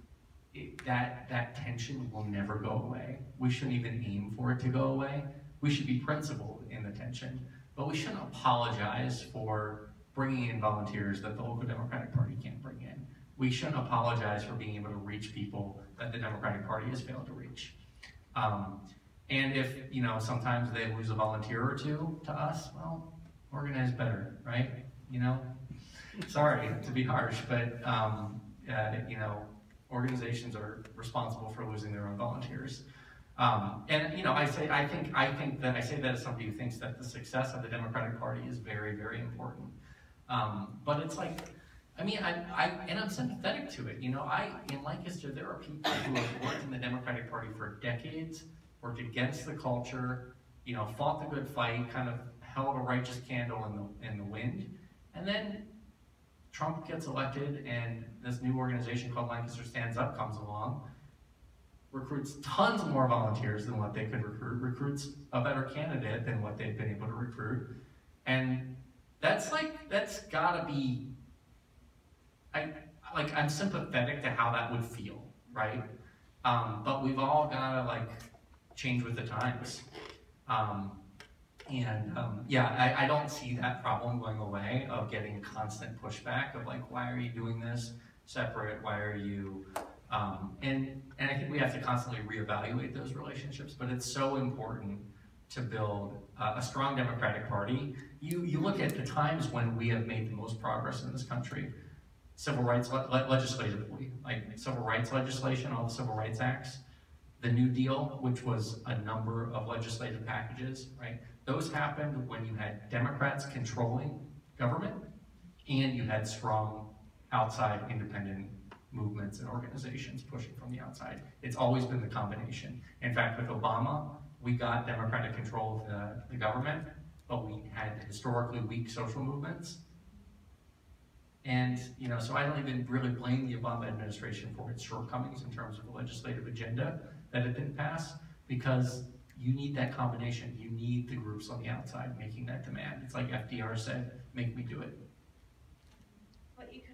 it, that that tension will never go away. We shouldn't even aim for it to go away. We should be principled in the tension, but we shouldn't apologize for bringing in volunteers that the local Democratic Party can't bring in. We shouldn't apologize for being able to reach people that the Democratic Party has failed to reach. Um, and if you know sometimes they lose a volunteer or two to us, well, organize better, right? You know, sorry to be harsh, but um, uh, you know organizations are responsible for losing their own volunteers. Um, and you know, I say, I think, I think that I say that as somebody who thinks that the success of the Democratic Party is very, very important. Um, but it's like, I mean, I, I, and I'm sympathetic to it. You know, I in Lancaster, there are people who have worked in the Democratic Party for decades, worked against the culture, you know, fought the good fight, kind of held a righteous candle in the in the wind, and then Trump gets elected and this new organization called Lancaster Stands Up comes along, recruits tons more volunteers than what they could recruit, recruits a better candidate than what they've been able to recruit. And that's like, that's gotta be, I, like, I'm sympathetic to how that would feel, right? Um, but we've all gotta like change with the times. Um, and um, yeah, I, I don't see that problem going away of getting constant pushback of like, why are you doing this separate? Why are you? Um, and and I think we have to constantly reevaluate those relationships. But it's so important to build uh, a strong Democratic Party. You you look at the times when we have made the most progress in this country, civil rights le- le- legislatively, like civil rights legislation, all the civil rights acts the New Deal, which was a number of legislative packages, right? Those happened when you had Democrats controlling government and you had strong outside independent movements and organizations pushing from the outside. It's always been the combination. In fact, with Obama, we got Democratic control of the, the government, but we had historically weak social movements. And, you know, so I don't even really blame the Obama administration for its shortcomings in terms of the legislative agenda that it didn't pass, because you need that combination. You need the groups on the outside making that demand. It's like FDR said, make me do it.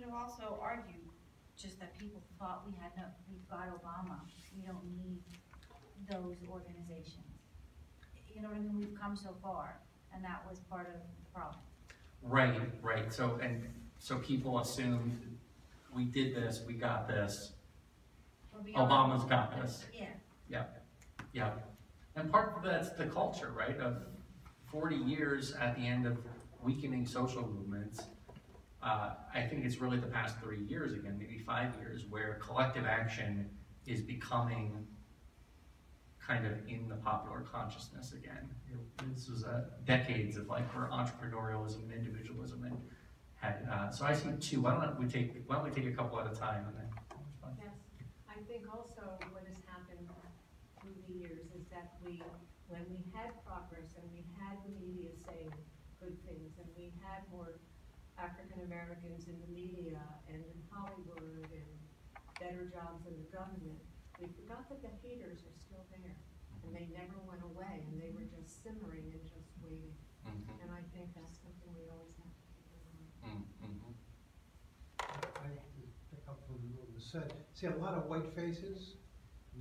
But you could have also argued just that people thought we had no, we've got Obama, we don't need those organizations. You know what I mean, we've come so far, and that was part of the problem. Right, right. So, and so people assumed we did this, we got this, Obama's got this. Yeah. Yeah, Yeah. And part of that's the culture, right? Of 40 years at the end of weakening social movements. Uh, I think it's really the past three years again, maybe five years, where collective action is becoming kind of in the popular consciousness again. This was uh, decades of like where entrepreneurialism and individualism and had. Uh, so I see two. Why don't we take Why don't we take a couple at a time and then. Yes, I think also what has happened through the years is that we, when we had progress and we had the media saying good things and we had more African Americans in the media and in Hollywood and better jobs in the government, we forgot that the haters are still there. And they never went away and they were just simmering and just waiting. Mhm, And I think that's something we always have to keep in mind. mm, mhm. I pick up from what was said, see a lot of white faces,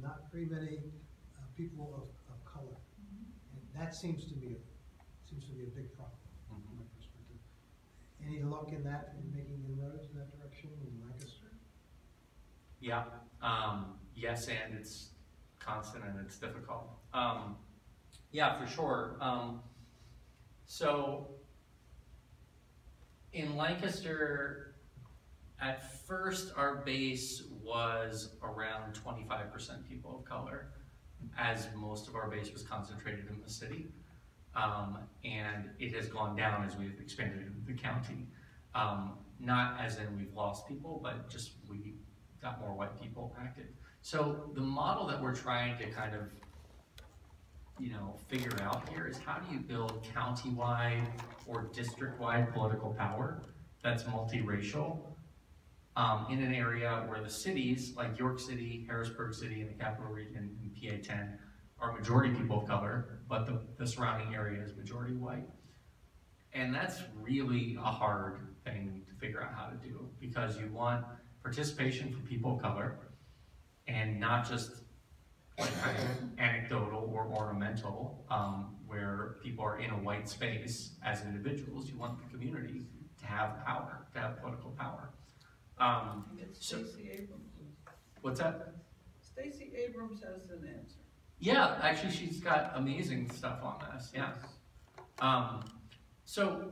not very many uh, people of, of color. And that seems to be, a seems to be a big problem from my perspective. Any luck in that, in making inroads in that direction in Lancaster? Yeah, um, yes, and it's constant and it's difficult. Um, yeah, for sure. Um, so in Lancaster, at first our base was around 25% people of color, as most of our base was concentrated in the city. Um, and it has gone down as we've expanded the county. Um, not as in we've lost people, but just we got more white people active. So the model that we're trying to kind of, you know, figure out here is how do you build county-wide or district-wide political power that's multiracial um, in an area where the cities, like York City, Harrisburg City, and the capital region in PA ten, are majority people of color, but the, the surrounding area is majority white. And that's really a hard thing to figure out how to do, because you want participation from people of color, and not just like kind of anecdotal or ornamental, um, where people are in a white space as individuals. You want the community to have power, to have political power. Um, It's So- Stacey Abrams. what's that? Stacey Abrams has an answer. Yeah, actually, she's got amazing stuff on this. Yeah. Um, so,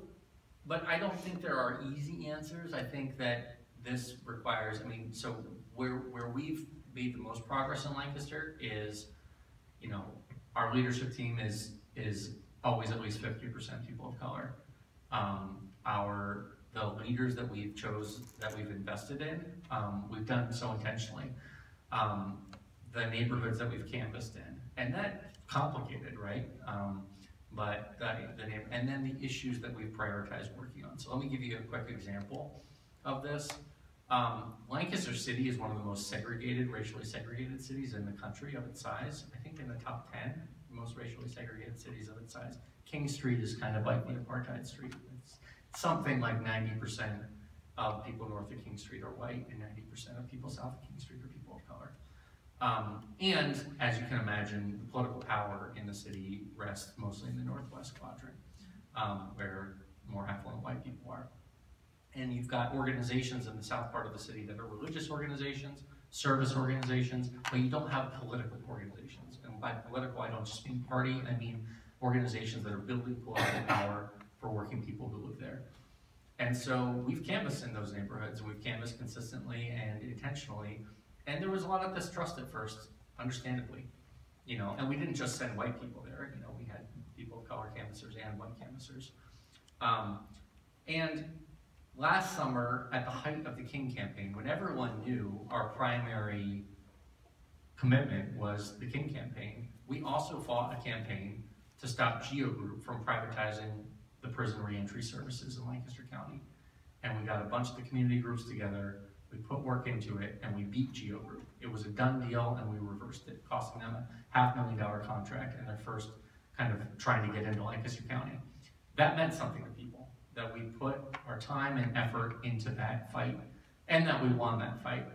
but I don't think there are easy answers. I think that this requires, I mean, so where, where we've made the most progress in Lancaster is, you know, our leadership team is, is always at least fifty percent people of color. Um, our, the leaders that we've chose, that we've invested in, um, we've done so intentionally. Um, the neighborhoods that we've canvassed in, and that complicated, right? Um, but that, the name, and then the issues that we've prioritized working on. So let me give you a quick example of this. Um, Lancaster City is one of the most segregated, racially segregated cities in the country of its size. I think in the top ten most racially segregated cities of its size. King Street is kind of like the apartheid street. It's something like ninety percent of people north of King Street are white, and ninety percent of people south of King Street are people of color. Um, and as you can imagine, the political power in the city rests mostly in the northwest quadrant, um, where more affluent white people are. And you've got organizations in the south part of the city that are religious organizations, service organizations, but you don't have political organizations. And by political, I don't just mean party, I mean organizations that are building political power for working people who live there. And so we've canvassed in those neighborhoods, and we've canvassed consistently and intentionally, and there was a lot of distrust at first, understandably. You know, and we didn't just send white people there, you know, we had people of color canvassers and white canvassers. Um, and last summer, at the height of the King campaign, when everyone knew our primary commitment was the King campaign, we also fought a campaign to stop Geo Group from privatizing the prison reentry services in Lancaster County. And we got a bunch of the community groups together, we put work into it, and we beat Geo Group. It was a done deal, and we reversed it, costing them a half million dollar contract in their first kind of trying to get into Lancaster County. That meant something to people, that we put our time and effort into that fight, and that we won that fight.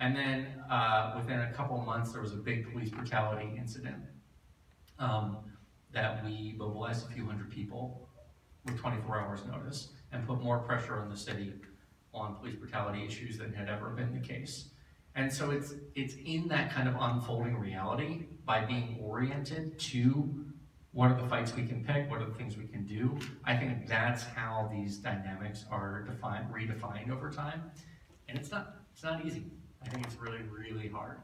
And then, uh, within a couple months, there was a big police brutality incident, um, that we mobilized a few hundred people with twenty-four hours notice, and put more pressure on the city on police brutality issues than had ever been the case. And so it's, it's in that kind of unfolding reality, by being oriented to what are the fights we can pick, what are the things we can do. I think that's how these dynamics are defined, redefined over time. And it's not, it's not easy. I think it's really, really hard.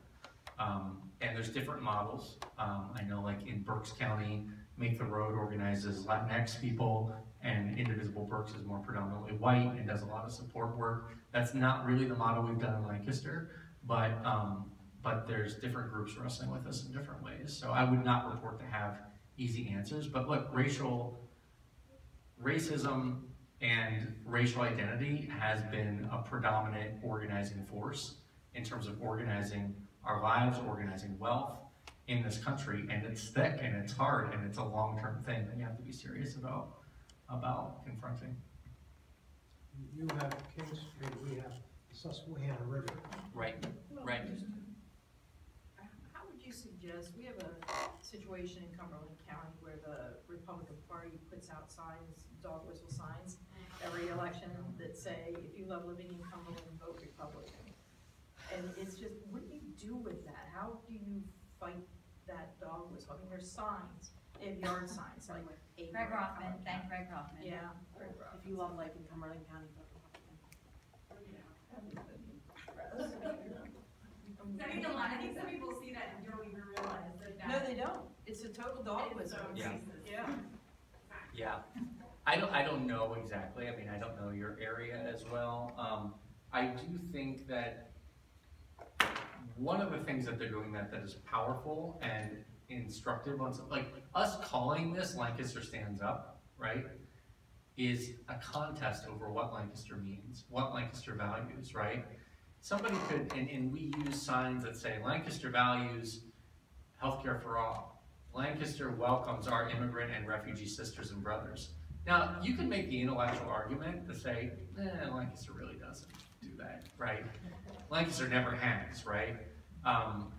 Um, and there's different models. Um, I know like in Berks County, Make the Road organizes Latinx people, and Indivisible Berks is more predominantly white and does a lot of support work. That's not really the model we've done in Lancaster, but, um, but there's different groups wrestling with us in different ways. So I would not report to have easy answers, but look, racial, racism and racial identity has been a predominant organizing force in terms of organizing our lives, organizing wealth in this country, and it's thick and it's hard and it's a long-term thing that you have to be serious about, about confronting. You have King Street, we have Susquehanna River. Right, right. Uh, how would you suggest, we have a situation in Cumberland County where the Republican Party puts out signs, dog whistle signs, every election that say, if you love living in Cumberland, vote Republican. And it's just, what do you do with that? How do you fight that? I mean, there's signs, they have yard [laughs] signs, like. eight Greg yard, Rothman, Cumberland thank County. Greg Rothman. Yeah. If you love life in Cumberland County, vote Republican. I think a lot, I think some people see that and don't even realize that that. No, they don't. It's a total dog It's whistle. so Yeah. racist. Yeah. Yeah, I don't, I don't know exactly, I mean, I don't know your area as well. Um, I do think that one of the things that they're doing that, that is powerful and instructive on, some- like, us calling this Lancaster Stands Up, right? Is a contest over what Lancaster means, what Lancaster values, right? Somebody could, and, and we use signs that say Lancaster values healthcare for all. Lancaster welcomes our immigrant and refugee sisters and brothers. Now, you can make the intellectual argument to say, eh, Lancaster really doesn't do that, right? Lancaster never has, right? Um,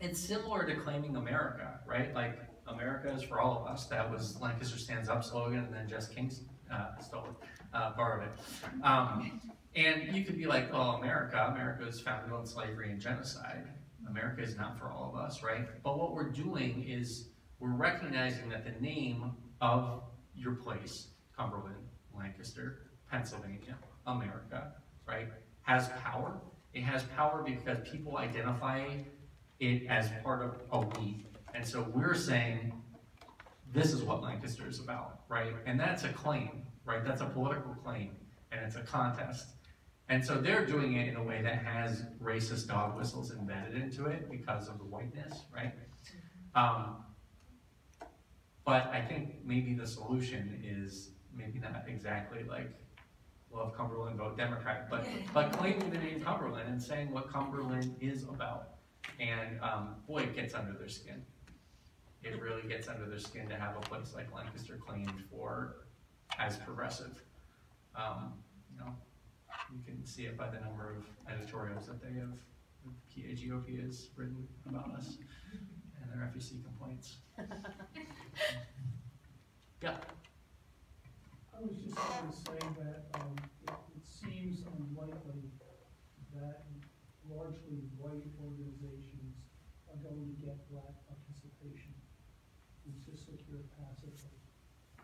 it's similar to claiming America, right? Like, America is for all of us. That was Lancaster Stands Up slogan, and then Jess King uh, stole it, uh, it. Um, and you could be like, well, America, America is founded on slavery and genocide. America is not for all of us, right? But what we're doing is we're recognizing that the name of your place, Cumberland, Lancaster, Pennsylvania, America, right, has power. It has power because people identify it as part of a we. And so we're saying, this is what Lancaster is about, right? And that's a claim, right? That's a political claim, and it's a contest. And so they're doing it in a way that has racist dog whistles embedded into it because of the whiteness, right? Um, but I think maybe the solution is maybe not exactly like love Cumberland, vote Democrat, but, but claiming the name Cumberland and saying what Cumberland is about. And, um, boy, it gets under their skin. It really gets under their skin to have a place like Lancaster claimed for as progressive. Um, you know, you can see it by the number of editorials that they have, the GOP has written about us and their FEC complaints. [laughs] Yeah, I was just going to say that, um, it, it seems unlikely that largely white organizations are going to get black participation and sit here passively.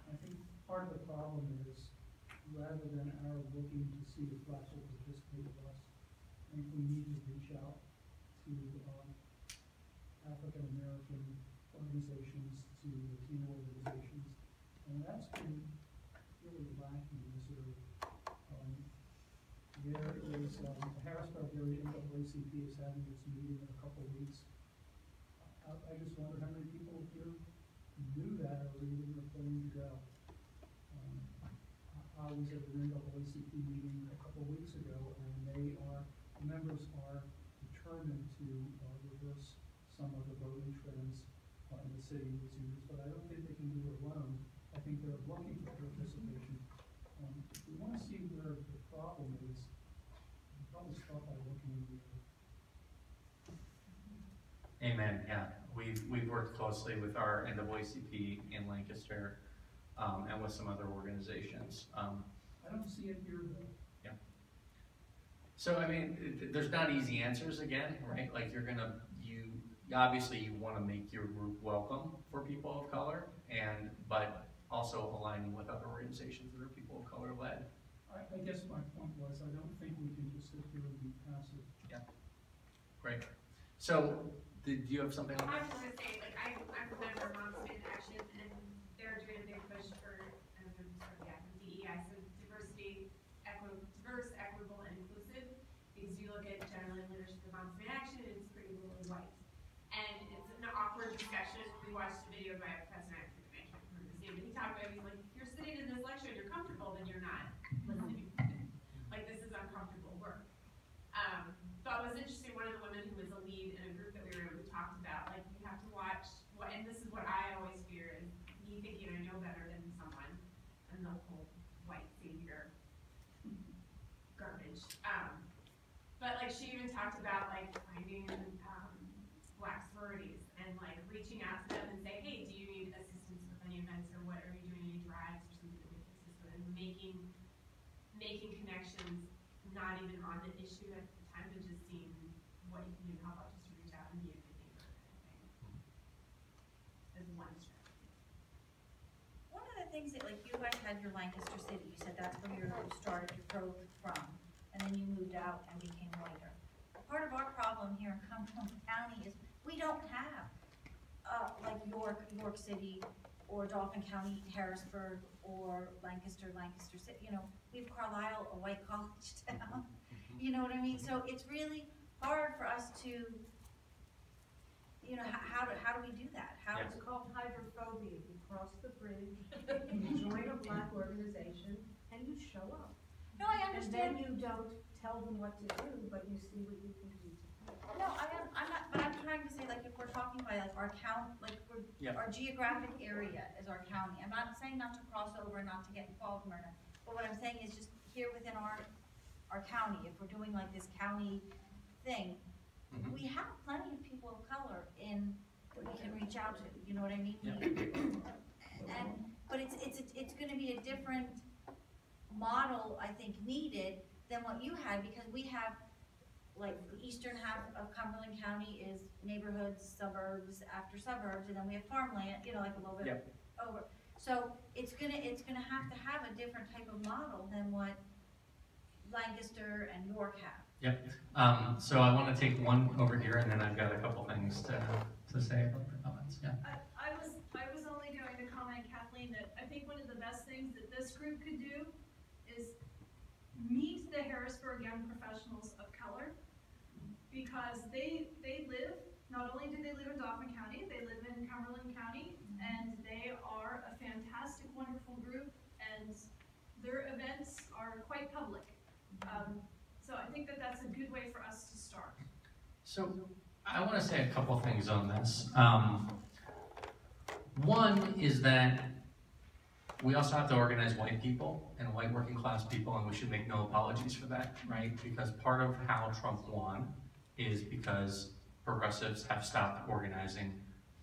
I think part of the problem is, rather than our looking to see if blacks will participate with us, I think we need to reach out to, um, African-American organizations, to Latino organizations, and that's been really lacking in this area. Um, There is, um, the Harrisburg area NAACP is having its meeting in a couple of weeks. I, I just wonder how many people here knew that or even are planning to go. Um, I- I was at the an NAACP meeting a couple of weeks ago, and they are, the members are determined to, uh, reverse some of the voting trends, uh, in the city in these years, but I don't think they can do it alone. I think they're looking for participation. Um, if we wanna see where the problem is, we probably start by looking in the area. Amen, yeah. We've, we've worked closely with our NAACP in Lancaster, um, and with some other organizations. Um, I don't see it here though. Yeah. So, I mean, there's not easy answers again, right? Like, you're gonna, you, obviously, you wanna make your group welcome for people of color, and, but also aligning with other organizations that are people of color led. I, I guess my point was, I don't think we can just sit here and be passive. Yeah. Great. So, did you have something on I was gonna say, like, I, I'm a member of Moms in Action, and they're doing a big push for, yeah, DEI, so diversity, equi, diverse, equitable, and inclusive. Because you look at generally leadership of Moms in Action, it's pretty really white. And it's an awkward discussion, we watched a video by a president, I can't remember his name, but he talked about, he's like, if you're sitting in this lecture and you're comfortable, then you're not listening. [laughs] Like, this is uncomfortable work. Um, but I was interesting, one of the women who was a lead in a group that we were in, we talked about, like, you have to watch, what, and this is what I always fear, is me thinking I know better than someone, and the whole white savior garbage. Um, but like, she even talked about like finding, um, black sororities, and like reaching out to them and say, hey, do you need assistance with any events, or what are you doing, any drives, or something can assist with, and making, making connections, not even on the issue at the time, but just seeing what you can do, how about just to reach out and be a good neighbor thing. As one strategy. One of the things that, like, you guys had your Lancaster City, you said that's where you started your growth from, and then you moved out and became. Part of our problem here in Cumberland County is, we don't have, uh, like York, York City, or Dauphin County, Harrisburg, or Lancaster, Lancaster City, you know, we have Carlisle, a white [laughs] college town. You know what I mean? So it's really hard for us to, you know, how, how do, how do we do that? How, Yeah. It's called hydrophobia. You cross the bridge, [laughs] you join a black organization, and you show up. no, I And then understand, you don't tell them what to do, but you see what you can do to help. no, I am, I'm not, but I'm trying to say, like, if we're talking by like our count, like, we're, Yeah. our geographic area is our county. I'm not saying not to cross over, and not to get involved, Myrna, but what I'm saying is just here within our, our county, if we're doing like this county thing, Mhm. we have plenty of people of color in, that we can reach out to, you know what I mean? Yeah. And, but it's, it's, it's gonna be a different model, I think, needed than what you had, because we have, like, the eastern half of Cumberland County is neighborhoods, suburbs after suburbs, and then we have farmland, you know, like a little bit over. So it's gonna, it's gonna have to have a different type of model than what Lancaster and York have. Um, so I wanna take one over here and then I've got a couple things to, to say about the comments, yeah. I, I was, I was only going to comment, Kathleen, that I think one of the best things that this group could do is meet the Harrisburg young professionals of color. Because they, they live, not only do they live in Dauphin County, they live in Cumberland County, and they are a fantastic, wonderful group, and their events are quite public. Um, so I think that that's a good way for us to start. So I want to say a couple things on this. Um, one is that we also have to organize white people and white working class people, and we should make no apologies for that, right? Because part of how Trump won is because progressives have stopped organizing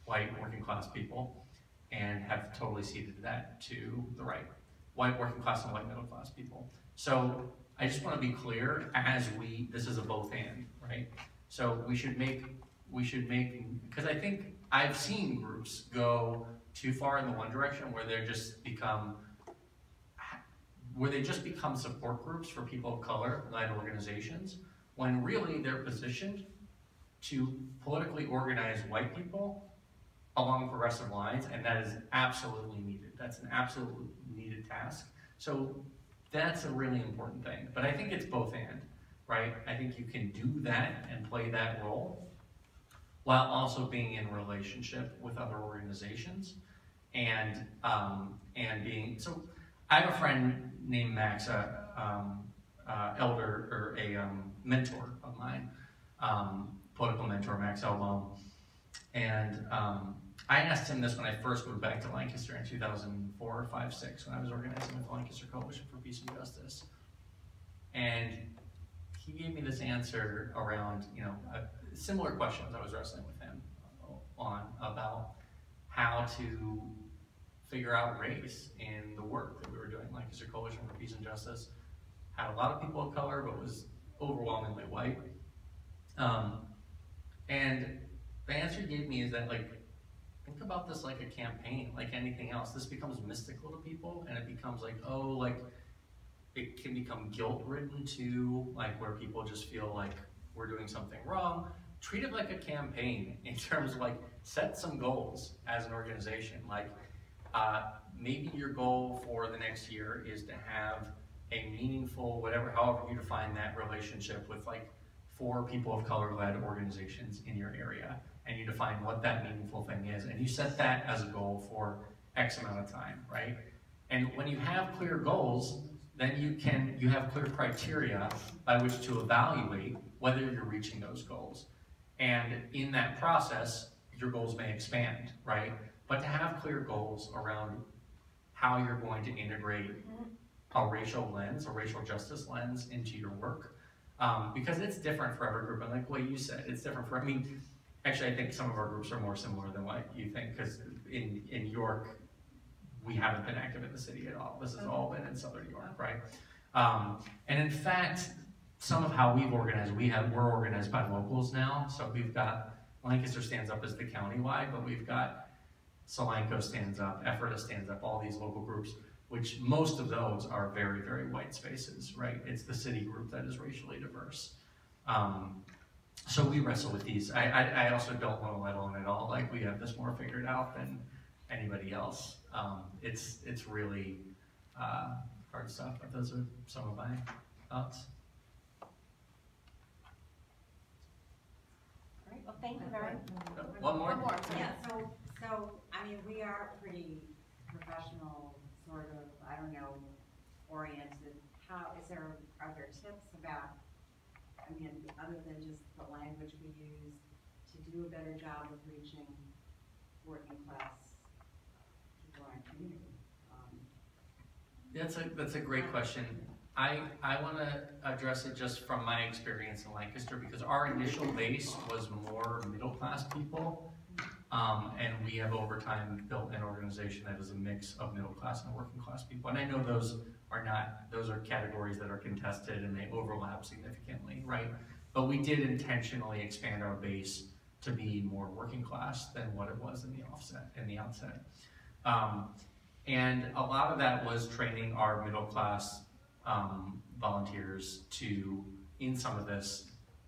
white working class people and have totally ceded that to the right, white working class and white middle class people. So I just want to be clear as we, this is a both and, right? So we should make, we should make, because I think I've seen groups go too far in the one direction where they're just become, where they just become support groups for people of color led organizations, when really they're positioned to politically organize white people along progressive lines, and that is absolutely needed. That's an absolutely needed task. So that's a really important thing. But I think it's both and, right? I think you can do that and play that role while also being in relationship with other organizations and um, and being so. I have a friend named Max, a um, uh, elder or a um, mentor of mine, um, political mentor Max Elbaum, and um, I asked him this when I first moved back to Lancaster in 2004, 5, 6, when I was organizing with the Lancaster Coalition for Peace and Justice. And he gave me this answer around, you know, a similar questions I was wrestling with him on about how to figure out race in the work that we were doing. Lancaster Coalition for Peace and Justice had a lot of people of color, but was overwhelmingly white. Um, and the answer he gave me is that, like, think about this like a campaign, like anything else. This becomes mystical to people, and it becomes like, oh, like, it can become guilt ridden too, like where people just feel like we're doing something wrong. Treat it like a campaign [laughs] in terms of like set some goals as an organization. Like uh, maybe your goal for the next year is to have a meaningful, whatever, however you define that relationship with like four people of color led organizations in your area. And you define what that meaningful thing is. And you set that as a goal for X amount of time, right? And when you have clear goals, then you can, you have clear criteria by which to evaluate whether you're reaching those goals. And in that process, your goals may expand, right? But to have clear goals around how you're going to integrate a racial lens, a racial justice lens into your work, um, because it's different for every group. And like what you said, it's different for, I mean, actually, I think some of our groups are more similar than what you think, because in, in York, we haven't been active in the city at all. This has all been in Southern New York, right? Um, and in fact, some of how we've organized, we have, we're organized by locals now. So we've got, Lancaster stands up as the county-wide, but we've got Solanco stands up, Ephrata stands up, all these local groups, which most of those are very, very white spaces, right? It's the city group that is racially diverse. Um, so we wrestle with these. I, I, I also don't want to let on at all, like we have this more figured out than anybody else. Um, it's, it's really, uh, hard stuff, but those are some of my thoughts. All right. Well, thank you very much. One more? One more. Yeah, so, so, I mean, we are pretty professional, sort of, I don't know, oriented. How, is there, are there tips about, I mean, other than just the language we use, to do a better job of reaching working class Um, That's a, that's a great question. I, I want to address it just from my experience in Lancaster because our initial base was more middle-class people. Um, and we have over time built an organization that is a mix of middle-class and working-class people. And I know those are not, those are categories that are contested and they overlap significantly, right? But we did intentionally expand our base to be more working-class than what it was in the offset, in the outset. Um, and a lot of that was training our middle-class um, volunteers to, in some of this,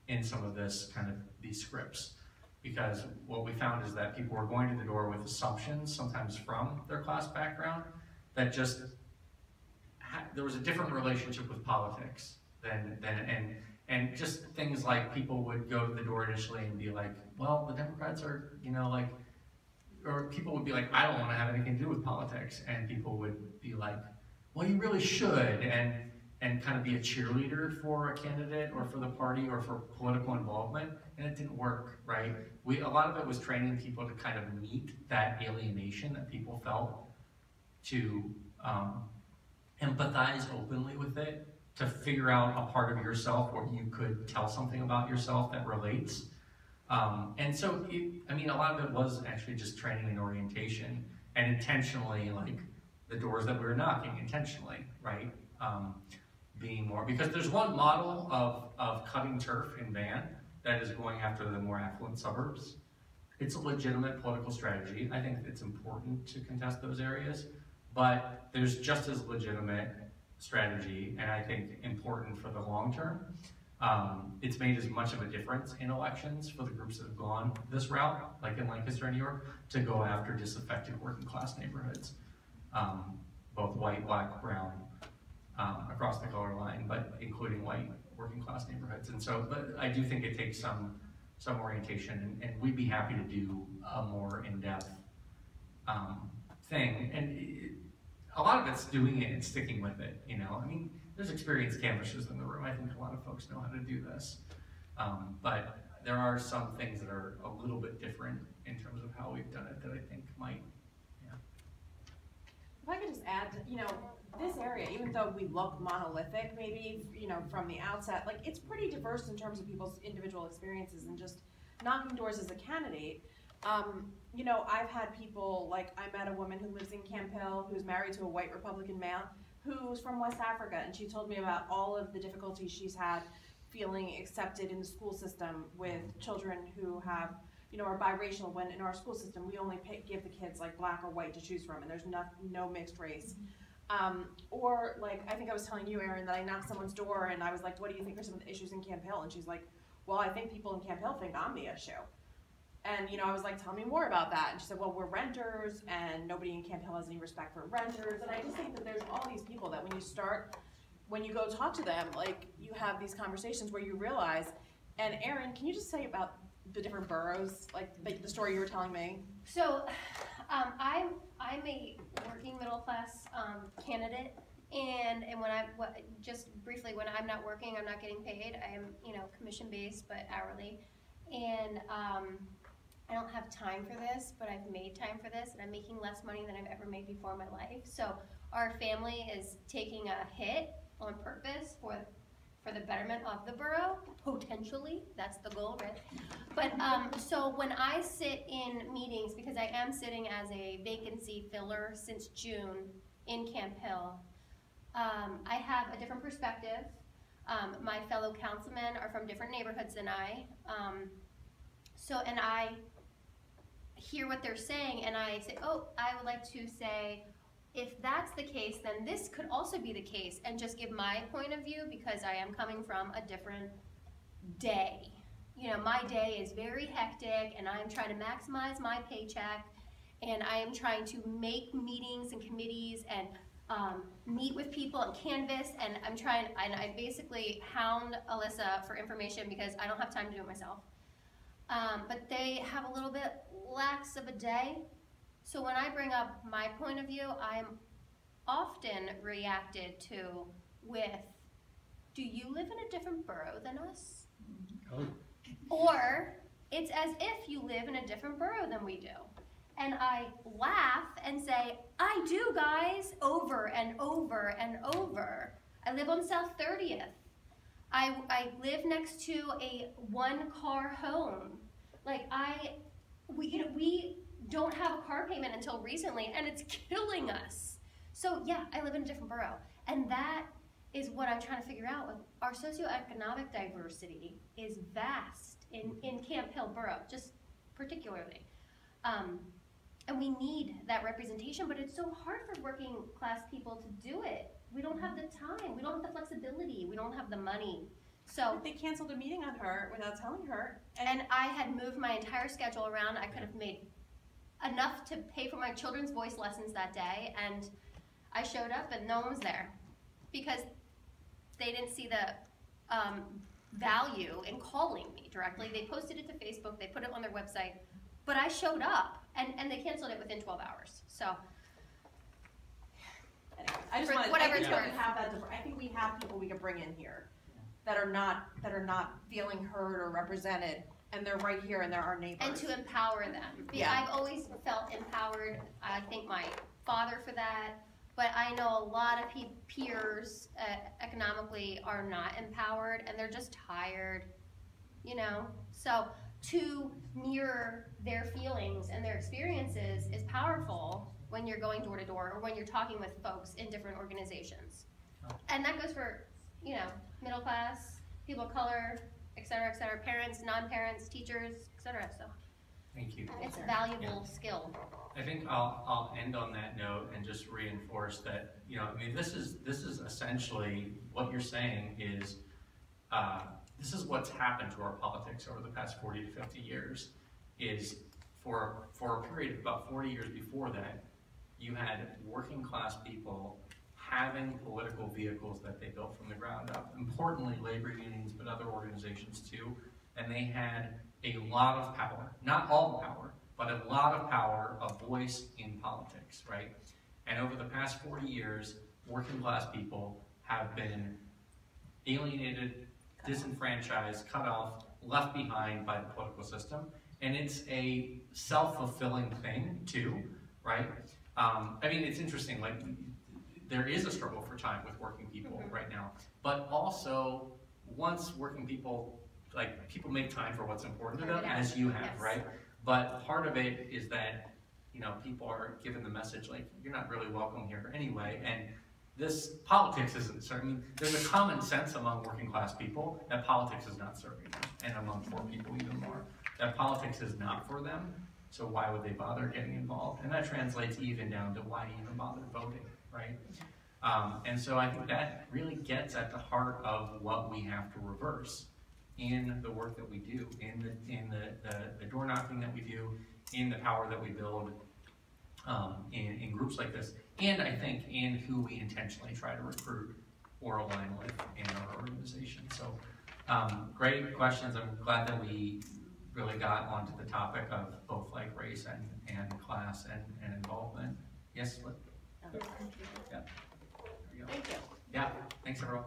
in some of this kind of these scripts. Because what we found is that people were going to the door with assumptions, sometimes from their class background, that just, there was a different relationship with politics than, than, and, and just things like people would go to the door initially and be like, well, the Democrats are, you know, like, or people would be like, I don't want to have anything to do with politics, and people would be like, well, you really should, and and kind of be a cheerleader for a candidate or for the party or for political involvement, and it didn't work, right? We a lot of it was training people to kind of meet that alienation that people felt, to um, empathize openly with it, to figure out a part of yourself where you could tell something about yourself that relates. Um, and so, it, I mean, a lot of it was actually just training and orientation, and intentionally, like the doors that we were knocking, intentionally, right? Um, being more because there's one model of of cutting turf in VAN that is going after the more affluent suburbs. It's a legitimate political strategy. I think it's important to contest those areas, but there's just as legitimate strategy, and I think important for the long term. Um, it's made as much of a difference in elections for the groups that have gone this route, like in Lancaster and New York, to go after disaffected working class neighborhoods, um, both white, black, brown, um, across the color line, but including white working class neighborhoods. And so, I do think it takes some some orientation, and, and we'd be happy to do a more in depth um, thing. And it, a lot of it's doing it and sticking with it. You know, I mean, there's experienced canvassers in the room. I think a lot of folks know how to do this, um, but there are some things that are a little bit different in terms of how we've done it that I think might. If I could just add, you know, this area, even though we look monolithic, maybe, you know, from the outset, like, it's pretty diverse in terms of people's individual experiences and just knocking doors as a candidate. Um, you know, I've had people, like, I met a woman who lives in Camp Hill, who's married to a white Republican male, who's from West Africa, and she told me about all of the difficulties she's had feeling accepted in the school system with children who have, you know, are biracial, when in our school system, we only pay, give the kids like black or white to choose from, and there's no, no mixed race. Um, or like, I think I was telling you, Erin, that I knocked someone's door and I was like, what do you think are some of the issues in Camp Hill? And she's like, well, I think people in Camp Hill think I'm the issue. And, you know, I was like, tell me more about that. And she said, well, we're renters and nobody in Camp Hill has any respect for renters. And I just think that there's all these people that when you start, when you go talk to them, like you have these conversations where you realize, and Erin, can you just say about the different boroughs, like the, the story you were telling me? So, um, I'm I'm a working middle class um, candidate, and and when I just briefly when I'm not working, I'm not getting paid. I am you know commission based but hourly, and um, I don't have time for this, but I've made time for this, and I'm making less money than I've ever made before in my life. So our family is taking a hit on purpose for for the betterment of the borough, potentially. That's the goal, right? But um, so when I sit in meetings, because I am sitting as a vacancy filler since June in Camp Hill, um, I have a different perspective. Um, my fellow councilmen are from different neighborhoods than I. Um, so, and I hear what they're saying, and I say, oh, I would like to say, if that's the case, then this could also be the case, and just give my point of view because I am coming from a different day. You know, my day is very hectic, and I'm trying to maximize my paycheck, and I am trying to make meetings and committees and um, meet with people and canvass, and I'm trying, and I basically hound Alyssa for information because I don't have time to do it myself. Um, but they have a little bit lax of a day. So when I bring up my point of view, I'm often reacted to with, do you live in a different borough than us? Oh. Or it's as if you live in a different borough than we do. And I laugh and say, I do, guys, over and over and over. I live on South 30th. I, I live next to a one car home. Like I, we, you know, we don't have a car payment until recently and it's killing us. So yeah, I live in a different borough. And that is what I'm trying to figure out. Our socioeconomic diversity is vast in, in Camp Hill Borough, just particularly. Um, and we need that representation, but it's so hard for working class people to do it. We don't have the time, we don't have the flexibility, we don't have the money. So, They canceled a meeting on her without telling her, and and I had moved my entire schedule around, I could have made enough to pay for my children's voice lessons that day, and I showed up and no one was there. Because they didn't see the, um, value in calling me directly, they posted it to Facebook, they put it on their website, but I showed up, and, and they canceled it within twelve hours, so. anyway, I just wanted, I whatever think we have that, I think we have people we could bring in here that are not, that are not feeling heard or represented, and they're right here and they're our neighbors. And to empower them. Be- Yeah. I've always felt empowered. I thank my father for that. But I know a lot of pe- peers uh, economically are not empowered and they're just tired, you know? So to mirror their feelings and their experiences is powerful when you're going door to door or when you're talking with folks in different organizations. And that goes for, you know, middle class, people of color, et cetera, et cetera, parents, non-parents, teachers, et cetera. So Thank you. it's a valuable skill. I think I'll, I'll end on that note and just reinforce that, you know, I mean, this is, this is essentially, what you're saying is, uh, this is what's happened to our politics over the past forty to fifty years, is for, for a period of about forty years before that, you had working class people having political vehicles that they built from the ground up. Importantly, labor unions, but other organizations too, and they had a lot of power, not all the power, but a lot of power, a voice in politics, right? And over the past 40 years, working class people have been alienated, disenfranchised, cut off, left behind by the political system. And it's a self-fulfilling thing too, right? Um, I mean, it's interesting, like, there is a struggle for time with working people mm-hmm. right now. But also, once working people, like, people make time for what's important to them, as you have, Yes. right? But part of it is that, you know, people are given the message, like, you're not really welcome here anyway, and this politics isn't serving, I mean, there's a common sense among working class people that politics is not serving them, and among poor people even more, that politics is not for them, so why would they bother getting involved? And that translates even down to why even bother voting, right? Um, and so I think that really gets at the heart of what we have to reverse in the work that we do, in the, in the, the, the door knocking that we do, in the power that we build, um, in, in groups like this, and I think in who we intentionally try to recruit or align with in our organization. So, um, great questions. I'm glad that we really got onto the topic of both like race and, and class and, and involvement. Yes, yeah. Thank you. Yeah, thanks everyone.